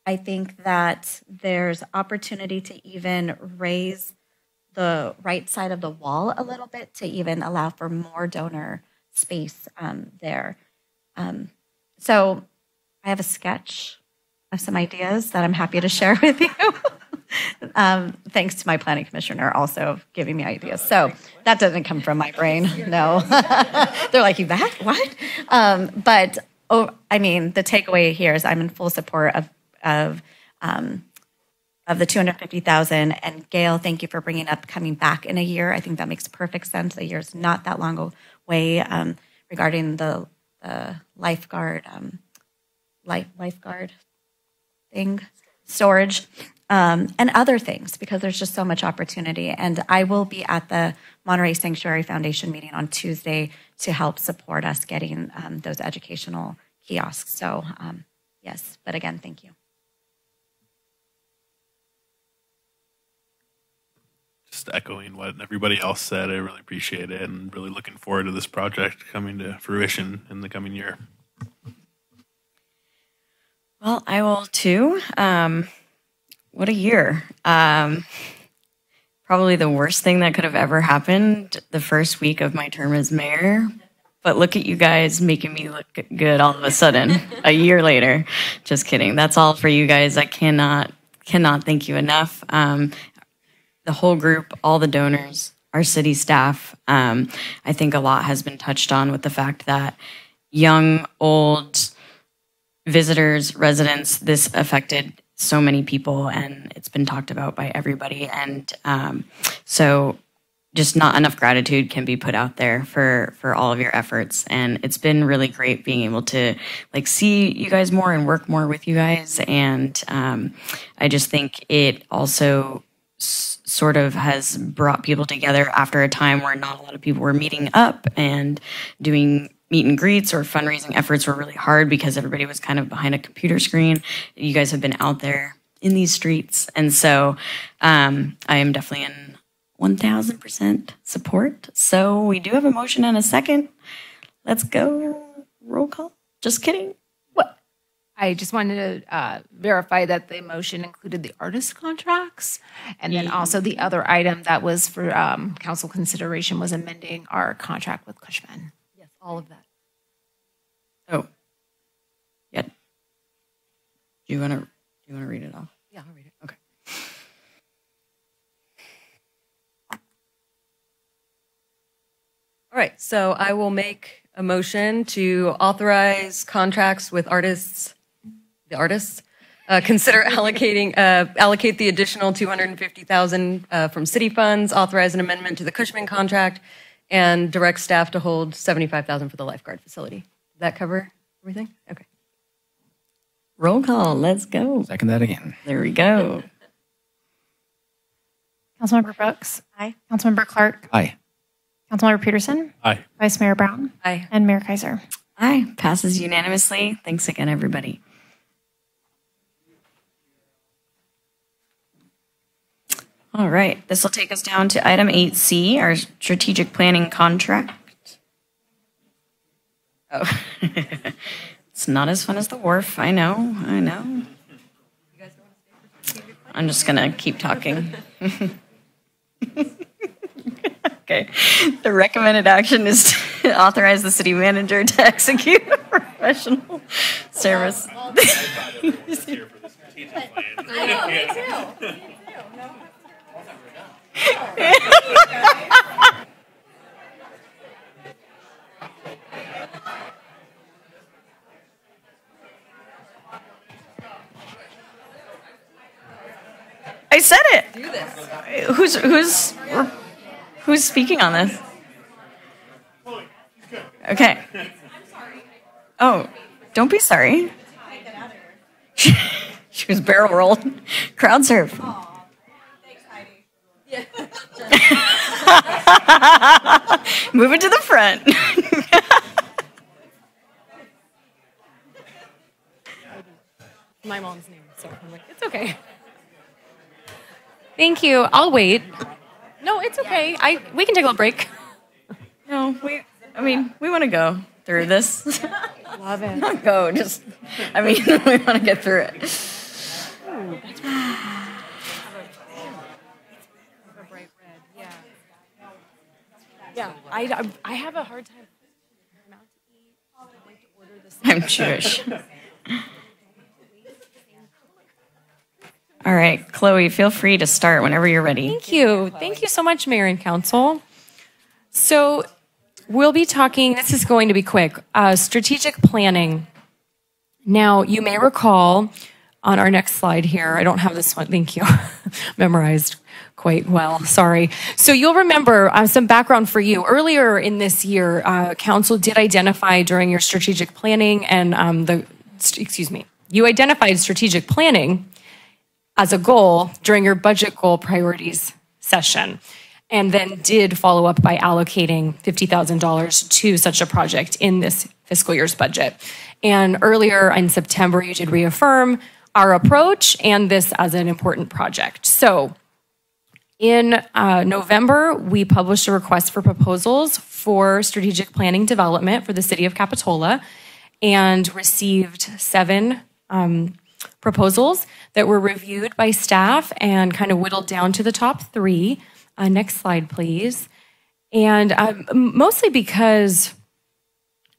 S14: I think that there's opportunity to even raise the right side of the wall a little bit to even allow for more donor space um, there. Um, so I have a sketch of some ideas that I'm happy to share with you. um, thanks to my planning commissioner also giving me ideas. So that doesn't come from my brain. No, they're like, you that what? Um, but oh, I mean, the takeaway here is I'm in full support of of um, of the 250,000. And Gayle, thank you for bringing up coming back in a year. I think that makes perfect sense. A year is not that long away um, regarding the, lifeguard um, life lifeguard thing storage um, and other things because there's just so much opportunity. And I will be at the Monterey Sanctuary Foundation meeting on Tuesday to help support us getting um, those educational kiosks. So, um, yes, but again, thank you.
S15: Just echoing what everybody else said, I really appreciate it and really looking forward to this project coming to fruition in the coming year.
S1: Well, I will too. Um, what a year. Um, probably the worst thing that could have ever happened the first week of my term as mayor. But look at you guys making me look good all of a sudden, a year later. Just kidding. That's all for you guys. I cannot cannot thank you enough. Um, the whole group, all the donors, our city staff. Um, I think a lot has been touched on with the fact that young, old, visitors, residents. This affected so many people, and it's been talked about by everybody. And um, so, just not enough gratitude can be put out there for for all of your efforts. And it's been really great being able to like see you guys more and work more with you guys. And um, I just think it also sort of has brought people together after a time where not a lot of people were meeting up and doing meet and greets or fundraising efforts were really hard because everybody was kind of behind a computer screen. You guys have been out there in these streets. And so um, I am definitely in 1000% support. So we do have a motion and a second. Let's go. Roll call. Just kidding.
S24: I just wanted to uh, verify that the motion included the artist contracts. And then also the other item that was for um, council consideration was amending our contract with Cushman.
S11: Yes, all of that.
S1: Oh. Yeah. Do you want to do you want to read it off?
S11: Yeah, I'll read it.
S1: Okay.
S11: All right, so I will make a motion to authorize contracts with artists, the artists, uh, consider allocating, uh, allocate the additional 250,000 uh, from city funds, authorize an amendment to the Cushman contract, and direct staff to hold 75,000 for the lifeguard facility. Does that cover everything? Okay.
S1: Roll call. Let's go.
S12: Second that again.
S1: There we go.
S2: Councilmember Brooks.
S14: Aye.
S2: Councilmember Clarke.
S12: Aye.
S2: Councilmember Pedersen.
S15: Aye.
S2: Vice Mayor Brown.
S11: Aye.
S2: And Mayor Keiser.
S1: Aye. Passes unanimously. Thanks again, everybody. All right. This will take us down to item 8C, our strategic planning contract. Oh, it's not as fun as the wharf. I know. I know. I'm just going to keep talking. okay. The recommended action is to authorize the city manager to execute a professional service.
S24: I know, me too.
S1: I said it.
S11: Do this.
S1: Who's who's who's speaking on this? Okay. Oh, don't be sorry. she was barrel rolled. Crowd surf. Oh. Move it to the front.
S24: My mom's name, so I'm like, it's okay. Thank you. I'll wait. No, it's okay. I we can take a little break.
S1: No, we. I mean, we want to go through this.
S24: Love it.
S1: Not go. Just. I mean, we want to get through it.
S24: Yeah, I, I have a hard time.
S1: I'm Jewish. All right, Chloe, feel free to start whenever you're ready.
S24: Thank you. Thank you so much, Mayor and Council. So, we'll be talking, this is going to be quick uh, strategic planning. Now, you may recall on our next slide here, I don't have this one, thank you, memorized quite well. Sorry. So, you'll remember uh, some background for you. Earlier in this year, uh, Council did identify during your strategic planning and um, the, excuse me, you identified strategic planning as a goal during your budget goal priorities session, and then did follow up by allocating $50,000 to such a project in this fiscal year's budget. And earlier in September, you did reaffirm our approach and this as an important project. So, in uh, November, we published a request for proposals for strategic planning development for the city of Capitola and received seven um, proposals that were reviewed by staff and kind of whittled down to the top three. Uh, next slide, please. And um, mostly because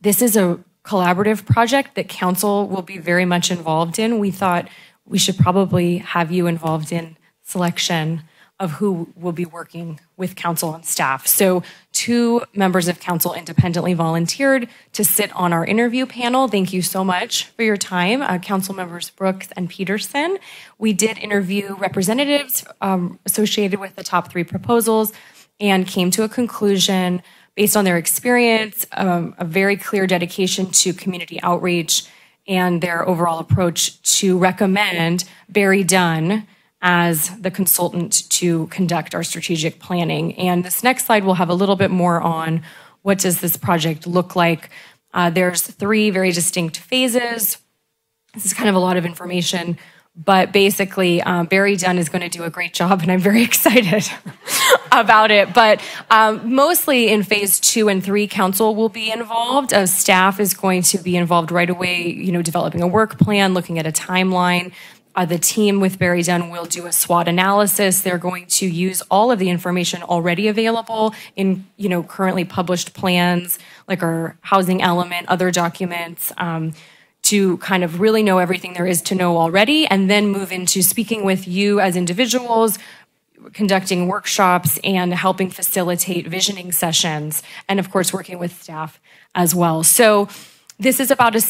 S24: this is a collaborative project that council will be very much involved in, we thought we should probably have you involved in selection of who will be working with council and staff. So, two members of council independently volunteered to sit on our interview panel. Thank you so much for your time, uh, council members Brooks and Pedersen. We did interview representatives um, associated with the top three proposals and came to a conclusion based on their experience, um, a very clear dedication to community outreach, and their overall approach to recommend BerryDunn as the consultant to conduct our strategic planning. And this next slide will have a little bit more on what does this project look like. Uh, there's three very distinct phases. This is kind of a lot of information, but basically, um, BerryDunn is going to do a great job, and I'm very excited about it. But um, mostly in phase two and three, council will be involved. Uh, staff is going to be involved right away, you know, developing a work plan, looking at a timeline. Uh, the team with BerryDunn will do a SWOT analysis. They're going to use all of the information already available in, you know, currently published plans, like our housing element, other documents, um, to kind of really know everything there is to know already, and then move into speaking with you as individuals, conducting workshops, and helping facilitate visioning sessions, and of course, working with staff as well. So this is about a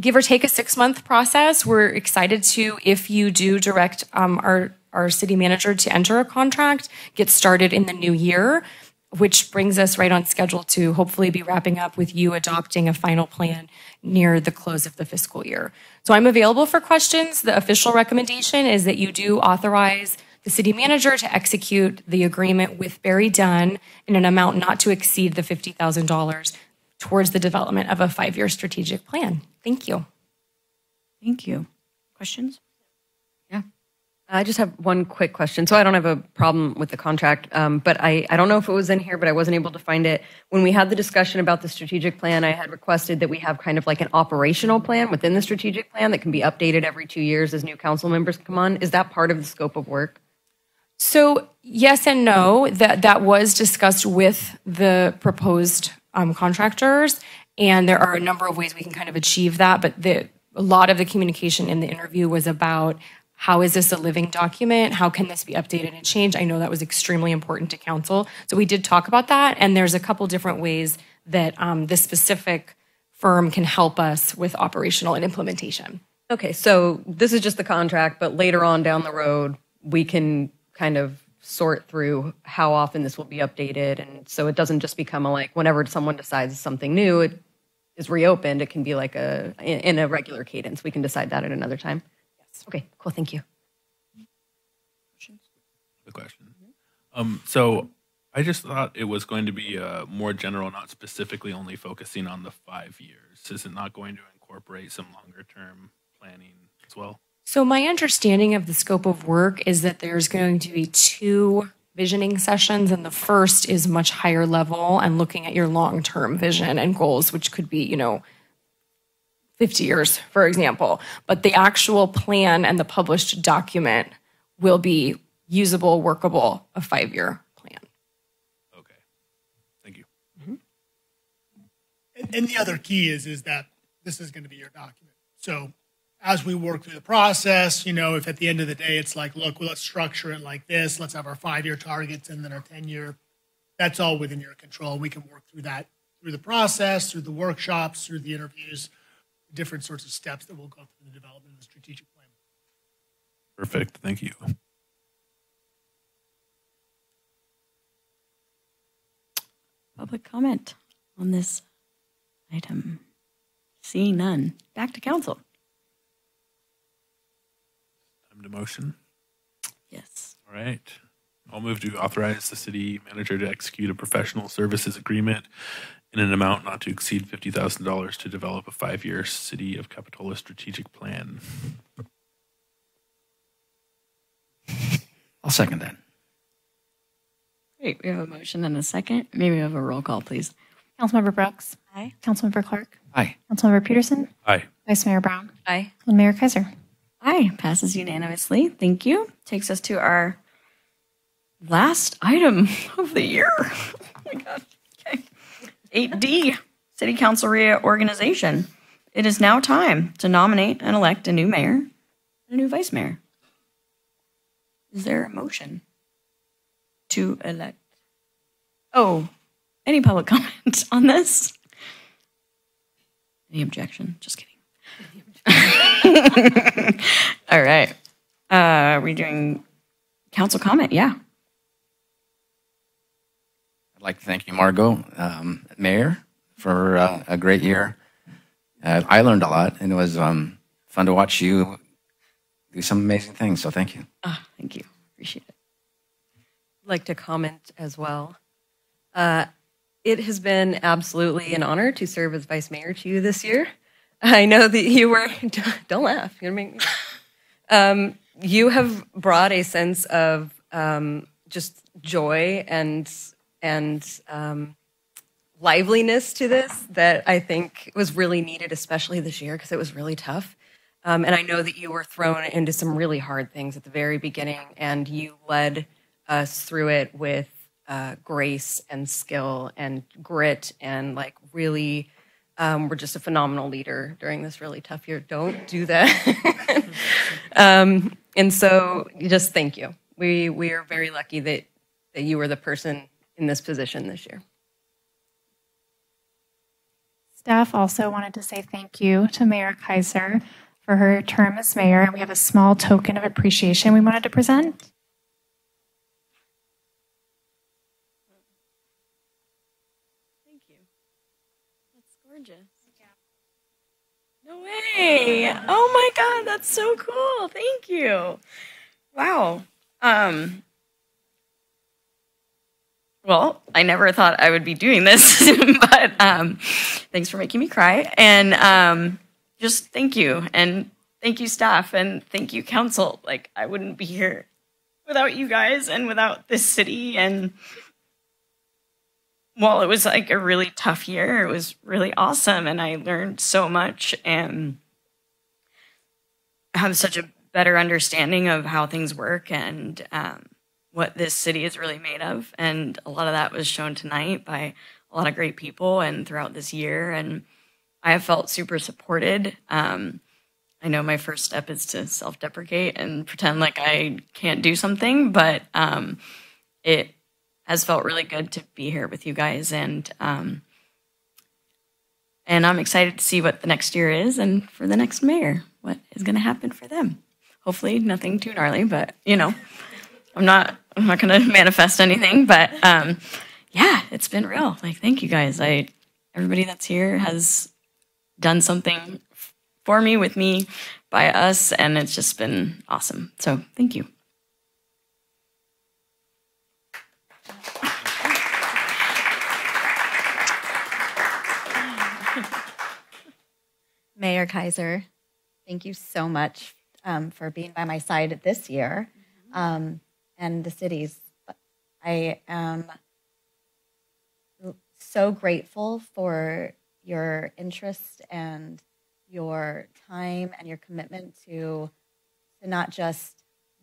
S24: give or take a six month process. We're excited to, if you do direct um, our our city manager to enter a contract, get started in the new year, which brings us right on schedule to hopefully be wrapping up with you adopting a final plan near the close of the fiscal year. So I'm available for questions. The official recommendation is that you do authorize the city manager to execute the agreement with BerryDunn in an amount not to exceed the $50,000 towards the development of a five year strategic plan. Thank you.
S1: Thank you. Questions?
S11: Yeah. I just have one quick question. So I don't have a problem with the contract, um, but I, I don't know if it was in here, but I wasn't able to find it. When we had the discussion about the strategic plan, I had requested that we have kind of like an operational plan within the strategic plan that can be updated every two years as new council members come on. Is that part of the scope of work?
S24: So yes and no. That that was discussed with the proposed um, contractors, and there are a number of ways we can kind of achieve that. But the a lot of the communication in the interview was about how is this a living document? How can this be updated and changed? I know that was extremely important to council. So we did talk about that, and there's a couple different ways that um, this specific firm can help us with operational and implementation.
S11: Okay, so this is just the contract, but later on down the road, we can kind of sort through how often this will be updated. And so it doesn't just become a like whenever someone decides something new, it is reopened. It can be like a in, in a regular cadence. We can decide that at another time. Yes. Okay, cool. Thank you.
S15: The question. Um, so I just thought it was going to be uh, more general, not specifically only focusing on the five years. Is it not going to incorporate some longer term planning as well?
S24: So, my understanding of the scope of work is that there's going to be two visioning sessions, and the first is much higher level and looking at your long term vision and goals, which could be, you know, 50 years, for example. But the actual plan and the published document will be usable, workable, a five year plan. Okay, thank mm-hmm.
S4: And, and the other key is is that this is going to be your document. So as we work through the process, you know, if at the end of the day it's like, look, well, let's structure it like this, let's have our five year targets and then our 10 year, that's all within your control. We can work through that through the process, through the workshops, through the interviews, different sorts of steps that we'll go through the development of the strategic plan.
S15: Perfect. Thank you.
S1: Public comment on this item? Seeing none. Back to council.
S15: Time to motion.
S1: Yes.
S15: All right. I'll move to authorize the city manager to execute a professional services agreement in an amount not to exceed $50,000 to develop a five year City of Capitola strategic plan.
S12: I'll second that.
S1: Great. We have a motion and a second. Maybe we have a roll call, please.
S2: Councilmember Brooks.
S14: Aye.
S2: Councilmember Clarke.
S12: Aye.
S2: Councilmember Pedersen.
S15: Aye.
S2: Vice Mayor Brown.
S11: Aye.
S2: And Mayor Keiser.
S1: Aye. Passes unanimously. Thank you. Takes us to our last item of the year. Oh my God. Okay. 8D, City Council Reorganization. It is now time to nominate and elect a new mayor and a new vice mayor. Is there a motion? to elect. Oh, any public comment on this? Any objection? Just kidding. All right. Uh, are we doing council comment? Yeah.
S12: I'd like to thank you, Margot, um, Mayor, for uh, a great year. Uh, I learned a lot, and it was um, fun to watch you do some amazing things. So thank you.
S1: Ah, thank you. Appreciate it.
S11: I'd like to comment as well. Uh, it has been absolutely an honor to serve as vice mayor to you this year. I know that you were, don't laugh, you're me. Um, you have brought a sense of um, just joy and, and um, liveliness to this that I think was really needed, especially this year, because it was really tough. Um, and I know that you were thrown into some really hard things at the very beginning, and you led us through it with uh, grace and skill and grit, and like really um, were just a phenomenal leader during this really tough year. Don't do that. um, and so, just thank you. We we are very lucky that that you were the person in this position this year.
S2: Staff also wanted to say thank you to Mayor Keiser for her term as mayor, and we have a small token of appreciation we wanted to present.
S1: Gorgeous. No way. Oh my God, that's so cool. Thank you. Wow. Um, well, I never thought I would be doing this, but um, thanks for making me cry. And um, just thank you. And thank you, staff. And thank you, council. Like, I wouldn't be here without you guys and without this city. And well, it was like a really tough year. It was really awesome. And I learned so much and have such a better understanding of how things work and um, what this city is really made of. And a lot of that was shown tonight by a lot of great people and throughout this year. And I have felt super supported. Um, I know my first step is to self deprecate and pretend like I can't do something, but um, it has felt really good to be here with you guys. And um, and I'm excited to see what the next year is and for the next mayor, what is going to happen for them. Hopefully, nothing too gnarly, but you know, I'm not I'm not going to manifest anything, but um, yeah, it's been real. Like, thank you guys. I everybody that's here has done something for me, with me, by us, and it's just been awesome. So, thank you.
S14: Mayor Keiser, thank you so much um, for being by my side this year um, and the cities. I am so grateful for your interest and your time and your commitment to, to not just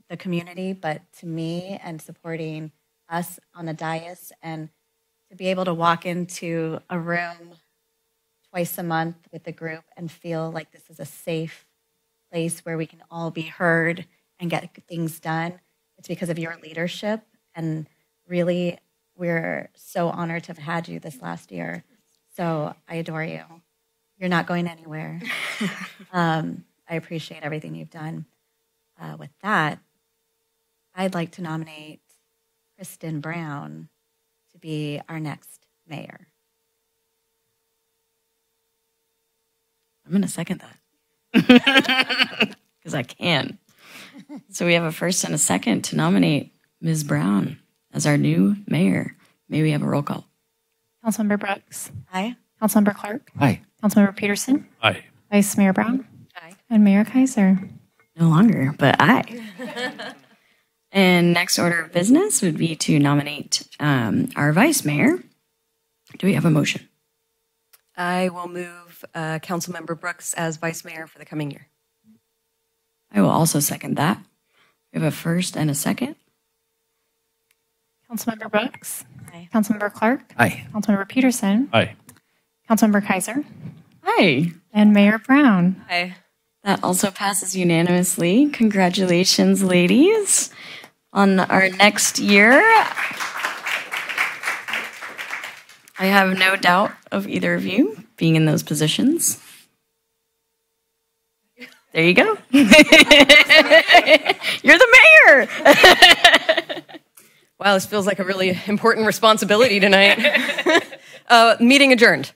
S14: the community, but to me and supporting us on the dais and to be able to walk into a room twice a month with the group and feel like this is a safe place where we can all be heard and get things done. It's because of your leadership. And really, we're so honored to have had you this last year. So I adore you. You're not going anywhere. um, I appreciate everything you've done. Uh, with that, I'd like to nominate Kristen Brown to be our next mayor.
S1: I'm going to second that because I can. So we have a first and a second to nominate Ms. Brown as our new mayor. May we have a roll call?
S2: Councilmember Brooks.
S14: Aye.
S2: Councilmember Clarke.
S12: Aye.
S2: Councilmember Pedersen.
S15: Aye.
S2: Vice Mayor Brown. Aye. And Mayor Keiser.
S1: No longer, but aye. and next order of business would be to nominate um, our vice mayor. Do we have a motion?
S11: I will move uh, Councilmember Brooks as vice mayor for the coming year.
S1: I will also second that. We have a first and a second.
S2: Councilmember Brooks.
S14: Aye.
S2: Councilmember Clarke.
S12: Aye.
S2: Councilmember Pedersen.
S15: Aye.
S2: Councilmember Keiser.
S1: Aye.
S2: And Mayor Brown.
S11: Aye.
S1: That also passes unanimously. Congratulations, ladies. on our next year. I have no doubt of either of you being in those positions. There you go. You're the mayor.
S11: Wow, this feels like a really important responsibility tonight. uh, meeting adjourned.